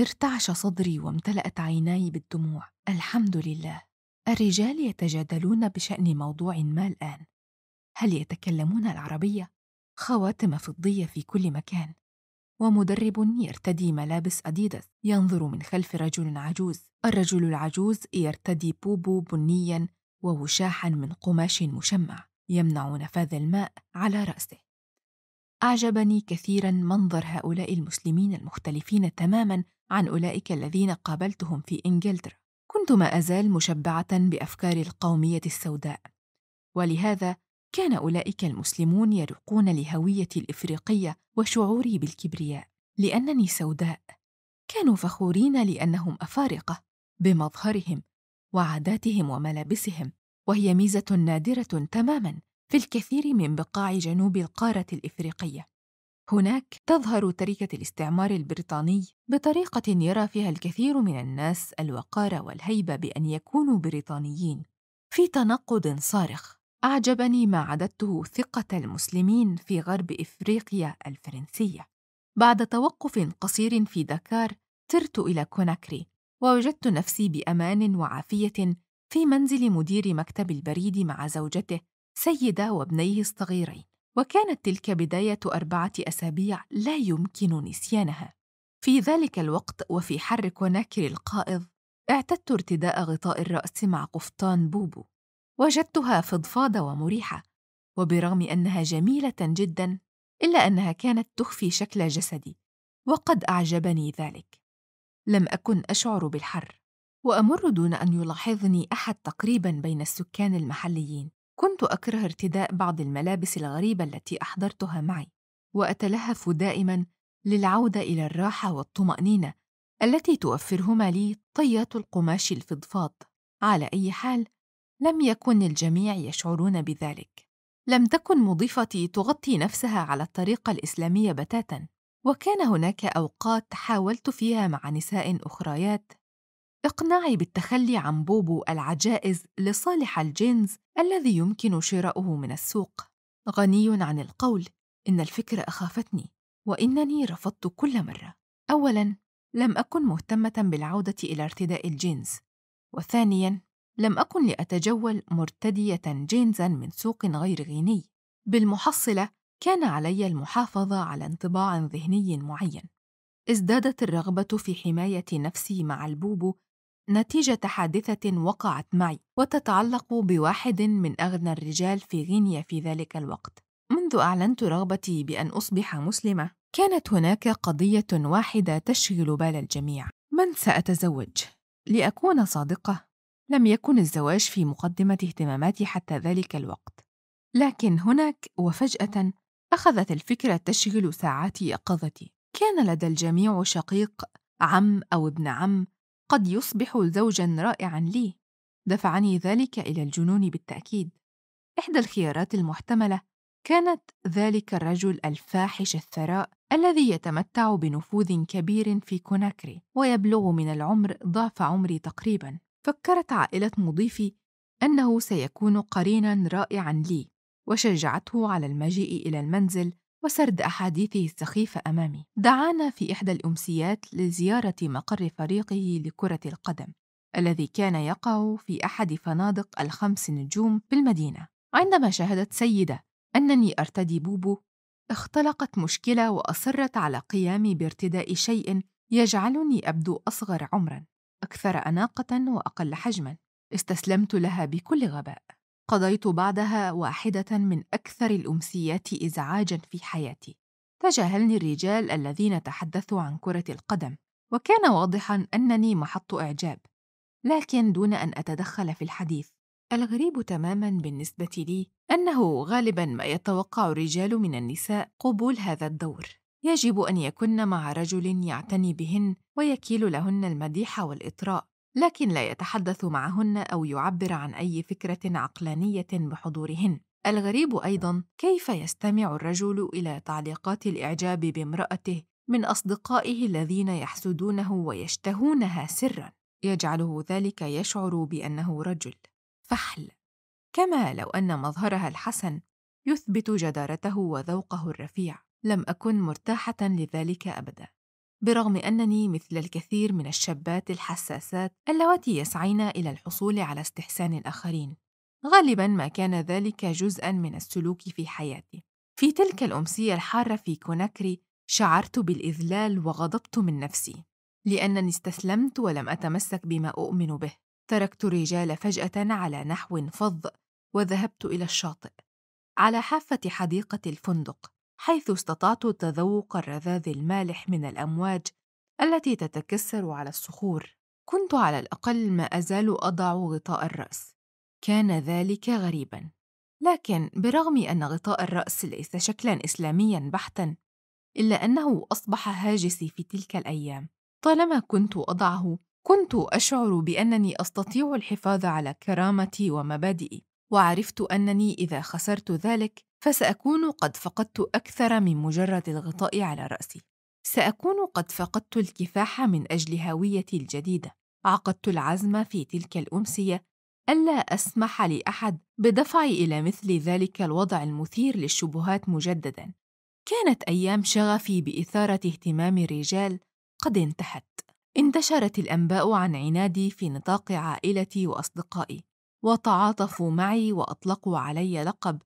[SPEAKER 1] ارتعش صدري وامتلأت عيناي بالدموع. الحمد لله. الرجال يتجادلون بشأن موضوع ما الآن. هل يتكلمون العربية؟ خواتم فضية في كل مكان. ومدرب يرتدي ملابس أديداس. ينظر من خلف رجل عجوز. الرجل العجوز يرتدي بوبو بنيا ووشاحا من قماش مشمع يمنع نفاذ الماء على رأسه. أعجبني كثيرا منظر هؤلاء المسلمين المختلفين تماما عن أولئك الذين قابلتهم في إنجلترا. كنت ما أزال مشبعة بأفكار القومية السوداء. ولهذا كان أولئك المسلمون يرقون لهويتي الإفريقية وشعوري بالكبرياء لأنني سوداء. كانوا فخورين لأنهم أفارقة بمظهرهم وعاداتهم وملابسهم وهي ميزة نادرة تماما في الكثير من بقاع جنوب القارة الإفريقية. هناك تظهر تركة الاستعمار البريطاني بطريقة يرى فيها الكثير من الناس الوقار والهيبة بأن يكونوا بريطانيين في تناقض صارخ. أعجبني ما عددته ثقة المسلمين في غرب إفريقيا الفرنسية. بعد توقف قصير في دكار، سرت إلى كوناكري، ووجدت نفسي بأمان وعافية في منزل مدير مكتب البريد مع زوجته سيدة وابنيه الصغيرين. وكانت تلك بداية أربعة أسابيع لا يمكن نسيانها. في ذلك الوقت وفي حر كوناكري القائض، اعتدت ارتداء غطاء الرأس مع قفطان بوبو. وجدتها فضفاضة ومريحة وبرغم أنها جميلة جدا إلا أنها كانت تخفي شكل جسدي وقد أعجبني ذلك. لم أكن أشعر بالحر وأمر دون أن يلاحظني أحد تقريبا بين السكان المحليين. كنت أكره ارتداء بعض الملابس الغريبة التي أحضرتها معي وأتلهف دائما للعودة إلى الراحة والطمأنينة التي توفرهما لي طيات القماش الفضفاض. على أي حال لم يكن الجميع يشعرون بذلك. لم تكن مضيفتي تغطي نفسها على الطريقة الإسلامية بتاتا. وكان هناك أوقات حاولت فيها مع نساء أخريات. اقناعي بالتخلي عن بوبو العجائز لصالح الجينز الذي يمكن شراؤه من السوق. غني عن القول إن الفكرة أخافتني وإنني رفضت كل مرة. أولاً لم أكن مهتمة بالعودة إلى ارتداء الجينز. وثانياً لم أكن لأتجول مرتدية جينزا من سوق غير غني بالمحصلة كان علي المحافظة على انطباع ذهني معين. ازدادت الرغبة في حماية نفسي مع البوبو نتيجة حادثة وقعت معي وتتعلق بواحد من أغنى الرجال في غينيا في ذلك الوقت. منذ أعلنت رغبتي بأن أصبح مسلمة كانت هناك قضية واحدة تشغل بال الجميع. من سأتزوج؟ لأكون صادقة. لم يكن الزواج في مقدمة اهتماماتي حتى ذلك الوقت. لكن هناك وفجأة أخذت الفكرة تشغل ساعات يقظتي. كان لدى الجميع شقيق عم أو ابن عم قد يصبح زوجا رائعا لي. دفعني ذلك إلى الجنون بالتأكيد. إحدى الخيارات المحتملة كانت ذلك الرجل الفاحش الثراء الذي يتمتع بنفوذ كبير في كوناكري ويبلغ من العمر ضعف عمري تقريبا. فكرت عائلة مضيفي أنه سيكون قرينا رائعا لي وشجعته على المجيء إلى المنزل وسرد أحاديثه السخيفة أمامي. دعانا في إحدى الأمسيات لزيارة مقر فريقه لكرة القدم الذي كان يقع في أحد فنادق الخمس نجوم بالمدينة عندما شاهدت سيدة أنني أرتدي بوبو اختلقت مشكلة وأصرت على قيامي بارتداء شيء يجعلني أبدو أصغر عمرا. أكثر أناقة وأقل حجما. استسلمت لها بكل غباء. قضيت بعدها واحدة من أكثر الأمسيات ازعاجا في حياتي. تجاهلني الرجال الذين تحدثوا عن كرة القدم وكان واضحا أنني محط إعجاب. لكن دون أن أتدخل في الحديث الغريب تماما بالنسبة لي أنه غالبا ما يتوقع الرجال من النساء قبول هذا الدور. يجب أن يكن مع رجل يعتني بهن ويكيل لهن المديح والإطراء لكن لا يتحدث معهن أو يعبر عن أي فكرة عقلانية بحضورهن. الغريب أيضا كيف يستمع الرجل إلى تعليقات الإعجاب بامرأته من أصدقائه الذين يحسدونه ويشتهونها سرا. يجعله ذلك يشعر بأنه رجل. فحل. كما لو أن مظهرها الحسن يثبت جدارته وذوقه الرفيع. لم أكن مرتاحة لذلك أبدا برغم أنني مثل الكثير من الشابات الحساسات اللواتي يسعين إلى الحصول على استحسان الآخرين. غالبا ما كان ذلك جزءا من السلوك في حياتي. في تلك الأمسية الحارة في كوناكري شعرت بالإذلال وغضبت من نفسي لأنني استسلمت ولم أتمسك بما أؤمن به. تركت الرجال فجأة على نحو فظ وذهبت إلى الشاطئ على حافة حديقة الفندق. حيث استطعت تذوق الرذاذ المالح من الأمواج التي تتكسر على الصخور. كنت على الأقل ما أزال أضع غطاء الرأس. كان ذلك غريبا. لكن برغم أن غطاء الرأس ليس شكلا اسلاميا بحتا إلا أنه أصبح هاجسي في تلك الأيام. طالما كنت أضعه كنت أشعر بأنني أستطيع الحفاظ على كرامتي ومبادئي وعرفت أنني إذا خسرت ذلك فسأكون قد فقدت أكثر من مجرد الغطاء على رأسي. سأكون قد فقدت الكفاح من أجل هويتي الجديدة. عقدت العزم في تلك الأمسية. ألا أسمح لأحد بدفعي إلى مثل ذلك الوضع المثير للشبهات مجددا. كانت أيام شغفي بإثارة اهتمام الرجال. قد انتهت. انتشرت الأنباء عن عنادي في نطاق عائلتي وأصدقائي. وتعاطفوا معي وأطلقوا علي لقب.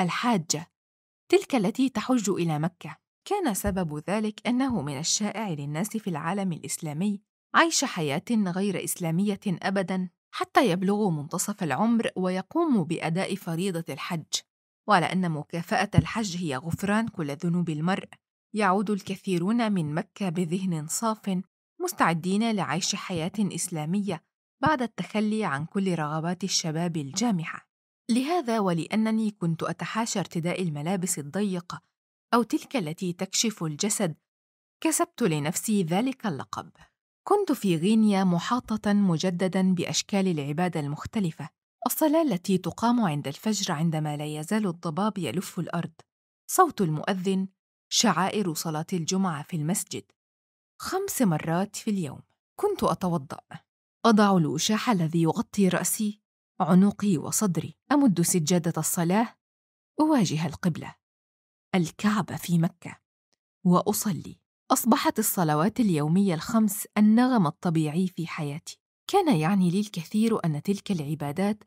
[SPEAKER 1] الحاجة تلك التي تحج إلى مكة. كان سبب ذلك أنه من الشائع للناس في العالم الإسلامي عيش حياة غير إسلامية ابدا حتى يبلغوا منتصف العمر ويقوموا بأداء فريضة الحج. وعلى أن مكافأة الحج هي غفران كل ذنوب المرء يعود الكثيرون من مكة بذهن صاف مستعدين لعيش حياة إسلامية بعد التخلي عن كل رغبات الشباب الجامحه لهذا ولأنني كنت أتحاشى ارتداء الملابس الضيقة أو تلك التي تكشف الجسد كسبت لنفسي ذلك اللقب. كنت في غينيا محاطة مجددا بأشكال العبادة المختلفة الصلاة التي تقام عند الفجر عندما لا يزال الضباب يلف الأرض. صوت المؤذن شعائر صلاة الجمعة في المسجد. خمس مرات في اليوم كنت أتوضأ. أضع الوشاح الذي يغطي رأسي عنقي وصدري أمد سجادة الصلاة أواجه القبلة. الكعبة في مكة. وأصلي. أصبحت الصلوات اليومية الخمس النغم الطبيعي في حياتي. كان يعني لي الكثير أن تلك العبادات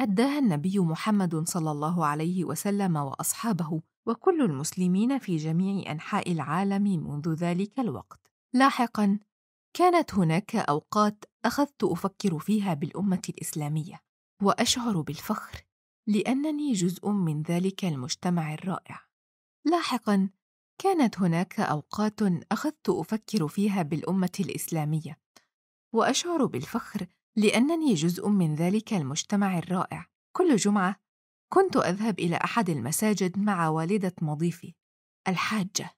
[SPEAKER 1] أداها النبي محمد صلى الله عليه وسلم وأصحابه وكل المسلمين في جميع أنحاء العالم منذ ذلك الوقت. لاحقاً كانت هناك أوقات أخذت أفكر فيها بالأمة الإسلامية. وأشعر بالفخر لأنني جزء من ذلك المجتمع الرائع. لاحقاً كانت هناك أوقات أخذت أفكر فيها بالأمة الإسلامية وأشعر بالفخر لأنني جزء من ذلك المجتمع الرائع. كل جمعة كنت أذهب إلى أحد المساجد مع والدة مضيفي الحاجة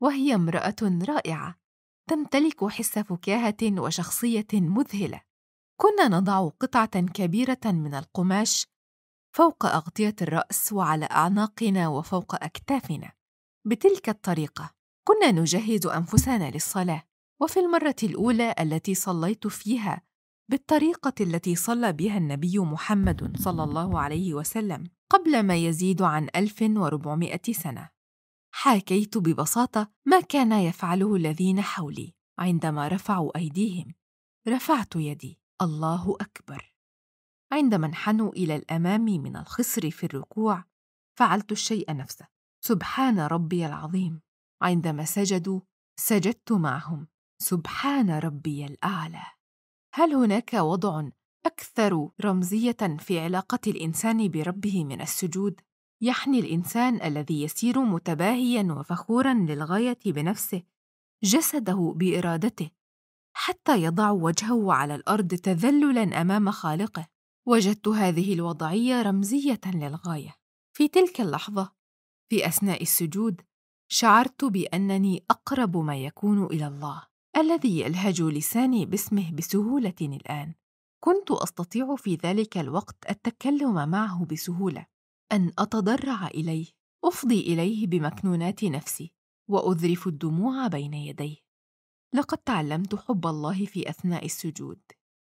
[SPEAKER 1] وهي امرأة رائعة تمتلك حس فكاهة وشخصية مذهلة. كنا نضع قطعة كبيرة من القماش فوق أغطية الرأس وعلى أعناقنا وفوق أكتافنا. بتلك الطريقة كنا نجهز أنفسنا للصلاة. وفي المرة الأولى التي صليت فيها بالطريقة التي صلى بها النبي محمد صلى الله عليه وسلم قبل ما يزيد عن 1400 سنة. حاكيت ببساطة ما كان يفعله الذين حولي عندما رفعوا أيديهم. رفعت يدي. الله أكبر. عندما انحنوا إلى الأمام من الخصر في الركوع فعلت الشيء نفسه. سبحان ربي العظيم. عندما سجدوا سجدت معهم. سبحان ربي الأعلى. هل هناك وضع أكثر رمزية في علاقة الإنسان بربه من السجود؟ يحني الإنسان الذي يسير متباهيا وفخورا للغاية بنفسه جسده بإرادته حتى يضع وجهه على الأرض تذللا أمام خالقه. وجدت هذه الوضعية رمزية للغاية. في تلك اللحظة في أثناء السجود شعرت بأنني أقرب ما يكون إلى الله الذي يلهج لساني باسمه بسهولة الآن. كنت أستطيع في ذلك الوقت التكلم معه بسهولة أن أتضرع إليه أفضي إليه بمكنونات نفسي وأذرف الدموع بين يديه. لقد تعلمت حب الله في أثناء السجود.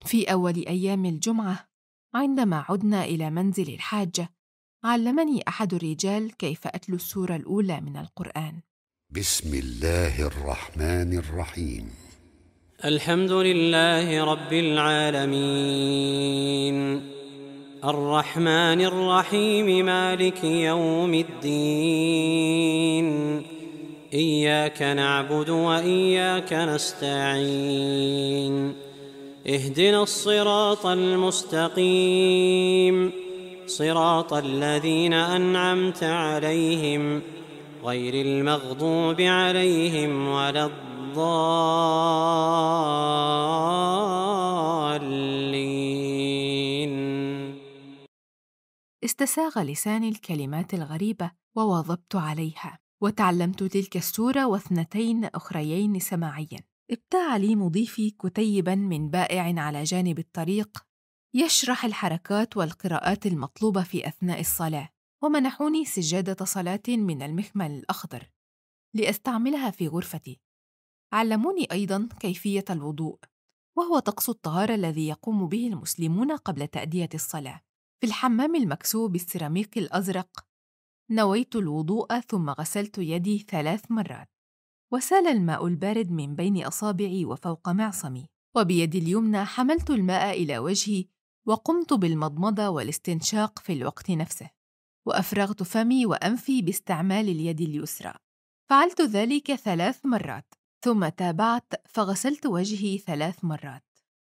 [SPEAKER 1] في أول أيام الجمعة عندما عدنا إلى منزل الحاجة علمني أحد الرجال كيف أتلو السورة الأولى من القرآن.
[SPEAKER 2] بسم الله الرحمن الرحيم.
[SPEAKER 3] الحمد لله رب العالمين. الرحمن الرحيم مالك يوم الدين. إياك نعبد وإياك نستعين. اهدنا الصراط المستقيم. صراط الذين أنعمت عليهم غير المغضوب عليهم ولا الضالين.
[SPEAKER 1] استساغ لساني الكلمات الغريبة وواظبت عليها. وتعلمت تلك السورة واثنتين أخريين سماعياً. ابتاع لي مضيفي كتيباً من بائع على جانب الطريق يشرح الحركات والقراءات المطلوبة في أثناء الصلاة ومنحوني سجادة صلاة من المخمل الأخضر لأستعملها في غرفتي. علموني أيضا كيفية الوضوء وهو طقس الطهارة الذي يقوم به المسلمون قبل تأدية الصلاة في الحمام المكسو بالسيراميك الأزرق نويت الوضوء ثم غسلت يدي ثلاث مرات. وسال الماء البارد من بين أصابعي وفوق معصمي. وبيدي اليمنى حملت الماء إلى وجهي وقمت بالمضمضة والاستنشاق في الوقت نفسه. وأفرغت فمي وأنفي باستعمال اليد اليسرى. فعلت ذلك ثلاث مرات. ثم تابعت فغسلت وجهي ثلاث مرات.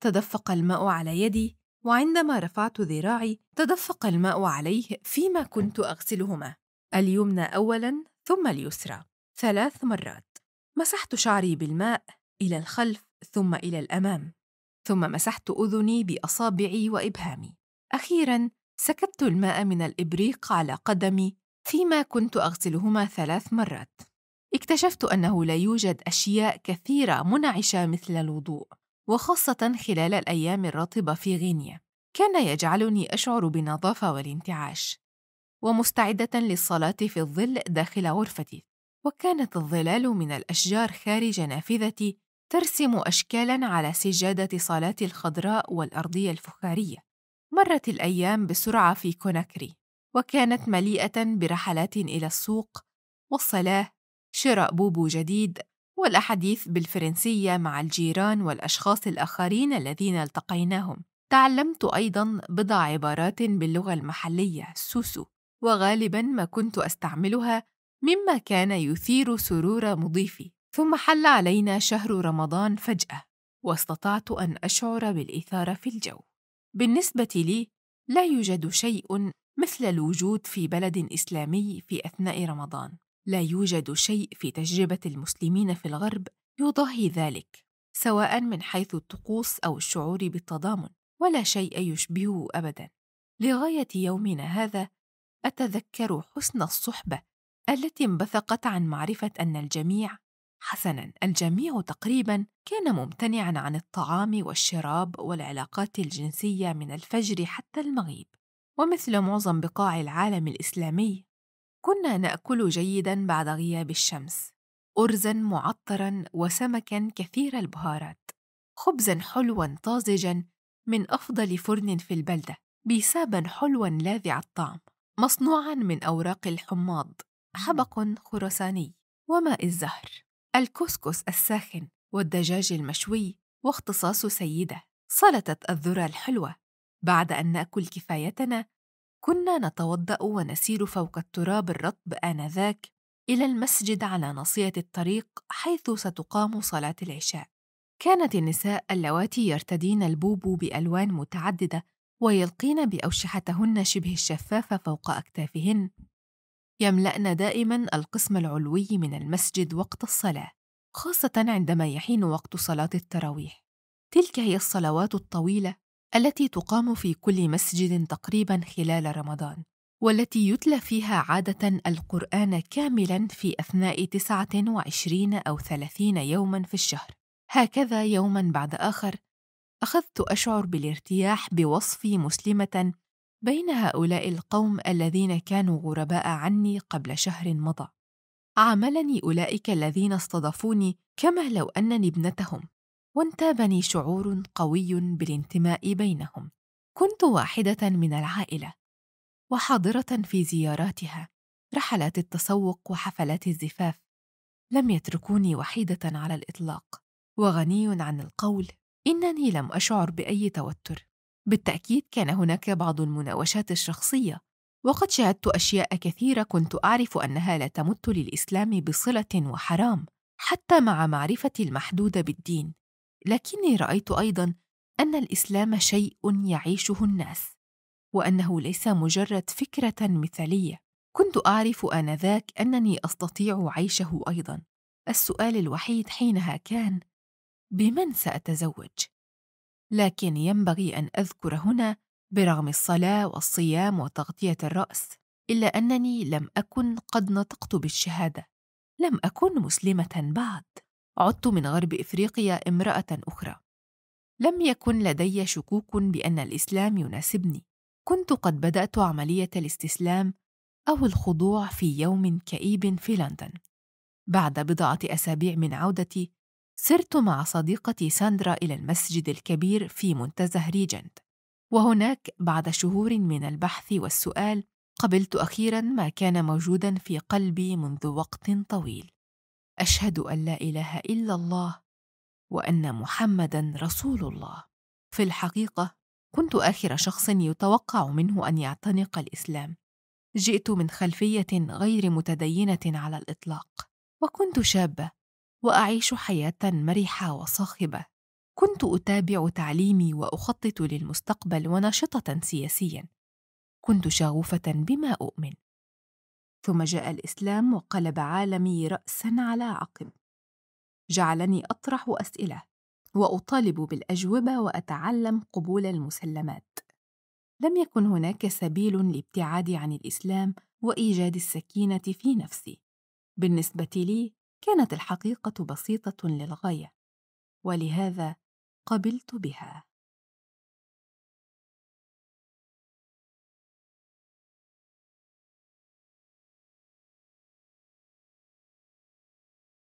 [SPEAKER 1] تدفق الماء على يدي وعندما رفعت ذراعي تدفق الماء عليه فيما كنت أغسلهما اليمنى أولاً ثم اليسرى ثلاث مرات. مسحت شعري بالماء إلى الخلف ثم إلى الأمام ثم مسحت أذني بأصابعي وإبهامي. أخيراً سكبت الماء من الإبريق على قدمي فيما كنت أغسلهما ثلاث مرات. اكتشفت أنه لا يوجد أشياء كثيرة منعشة مثل الوضوء. وخاصة خلال الأيام الرطبة في غينيا كان يجعلني أشعر بالنظافة والانتعاش ومستعدة للصلاة في الظل داخل غرفتي وكانت الظلال من الأشجار خارج نافذتي ترسم أشكالاً على سجادة صالات الخضراء والأرضية الفخارية. مرت الأيام بسرعة في كوناكري، وكانت مليئة برحلات إلى السوق والصلاة، شراء بوبو جديد، والأحاديث بالفرنسية مع الجيران والأشخاص الآخرين الذين التقيناهم. تعلمت أيضاً بضع عبارات باللغة المحلية سوسو، وغالباً ما كنت أستعملها مما كان يثير سرور مضيفي. ثم حل علينا شهر رمضان فجأة، واستطعت أن أشعر بالإثارة في الجو. بالنسبة لي، لا يوجد شيء مثل الوجود في بلد إسلامي في أثناء رمضان. لا يوجد شيء في تجربة المسلمين في الغرب يضاهي ذلك، سواء من حيث الطقوس أو الشعور بالتضامن، ولا شيء يشبهه أبداً. لغاية يومنا هذا، أتذكر حسن الصحبة التي انبثقت عن معرفة أن الجميع حسناً الجميع تقريباً كان ممتنعاً عن الطعام والشراب والعلاقات الجنسية من الفجر حتى المغيب ومثل معظم بقاع العالم الإسلامي كنا نأكل جيدا بعد غياب الشمس ارزا معطرا وسمكا كثير البهارات خبزا حلوا طازجا من أفضل فرن في البلدة بيسابا حلوا لاذع الطعم مصنوعا من أوراق الحماض حبق خرساني وماء الزهر الكسكس الساخن والدجاج المشوي واختصاص سيدة سلطة الذرة الحلوة. بعد أن نأكل كفايتنا كنا نتوضأ ونسير فوق التراب الرطب آنذاك إلى المسجد على ناصية الطريق حيث ستقام صلاة العشاء. كانت النساء اللواتي يرتدين البوب بألوان متعددة ويلقين بأوشحتهن شبه الشفافه فوق أكتافهن. يملأن دائما القسم العلوي من المسجد وقت الصلاة خاصة عندما يحين وقت صلاة التراويح. تلك هي الصلوات الطويلة التي تقام في كل مسجد تقريبا خلال رمضان والتي يتلى فيها عادة القرآن كاملا في أثناء تسعة وعشرين أو ثلاثين يوما في الشهر. هكذا يوما بعد آخر أخذت أشعر بالارتياح بوصفي مسلمة بين هؤلاء القوم الذين كانوا غرباء عني قبل شهر مضى. عاملني أولئك الذين استضافوني كما لو أنني ابنتهم. وانتابني شعور قوي بالانتماء بينهم. كنت واحدة من العائلة وحاضرة في زياراتها رحلات التسوق وحفلات الزفاف. لم يتركوني وحيدة على الإطلاق. وغني عن القول إنني لم أشعر بأي توتر. بالتأكيد كان هناك بعض المناوشات الشخصية وقد شاهدت أشياء كثيرة كنت أعرف أنها لا تمت للإسلام بصلة وحرام حتى مع معرفتي المحدودة بالدين. لكني رأيت أيضا أن الإسلام شيء يعيشه الناس وأنه ليس مجرد فكرة مثالية. كنت أعرف آنذاك أنني أستطيع عيشه أيضا. السؤال الوحيد حينها كان بمن سأتزوج؟ لكن ينبغي أن أذكر هنا برغم الصلاة والصيام وتغطية الرأس إلا أنني لم أكن قد نطقت بالشهادة. لم أكن مسلمة بعد. عدت من غرب إفريقيا امرأة أخرى. لم يكن لدي شكوك بأن الإسلام يناسبني. كنت قد بدأت عملية الاستسلام أو الخضوع في يوم كئيب في لندن. بعد بضعة أسابيع من عودتي سرت مع صديقتي ساندرا إلى المسجد الكبير في منتزه ريجنت. وهناك بعد شهور من البحث والسؤال قبلت أخيرا ما كان موجودا في قلبي منذ وقت طويل. أشهد أن لا إله إلا الله وأن محمدا رسول الله. في الحقيقة كنت آخر شخص يتوقع منه أن يعتنق الإسلام. جئت من خلفية غير متدينة على الإطلاق وكنت شابة وأعيش حياة مرحة وصاخبة. كنت أتابع تعليمي وأخطط للمستقبل وناشطه سياسيا. كنت شغوفة بما أؤمن. ثم جاء الإسلام وقلب عالمي راسا على عقب. جعلني أطرح أسئلة وأطالب بالأجوبة وأتعلم قبول المسلمات. لم يكن هناك سبيل للابتعاد عن الإسلام وإيجاد السكينة في نفسي. بالنسبة لي كانت الحقيقة بسيطة للغاية ولهذا قبلت بها.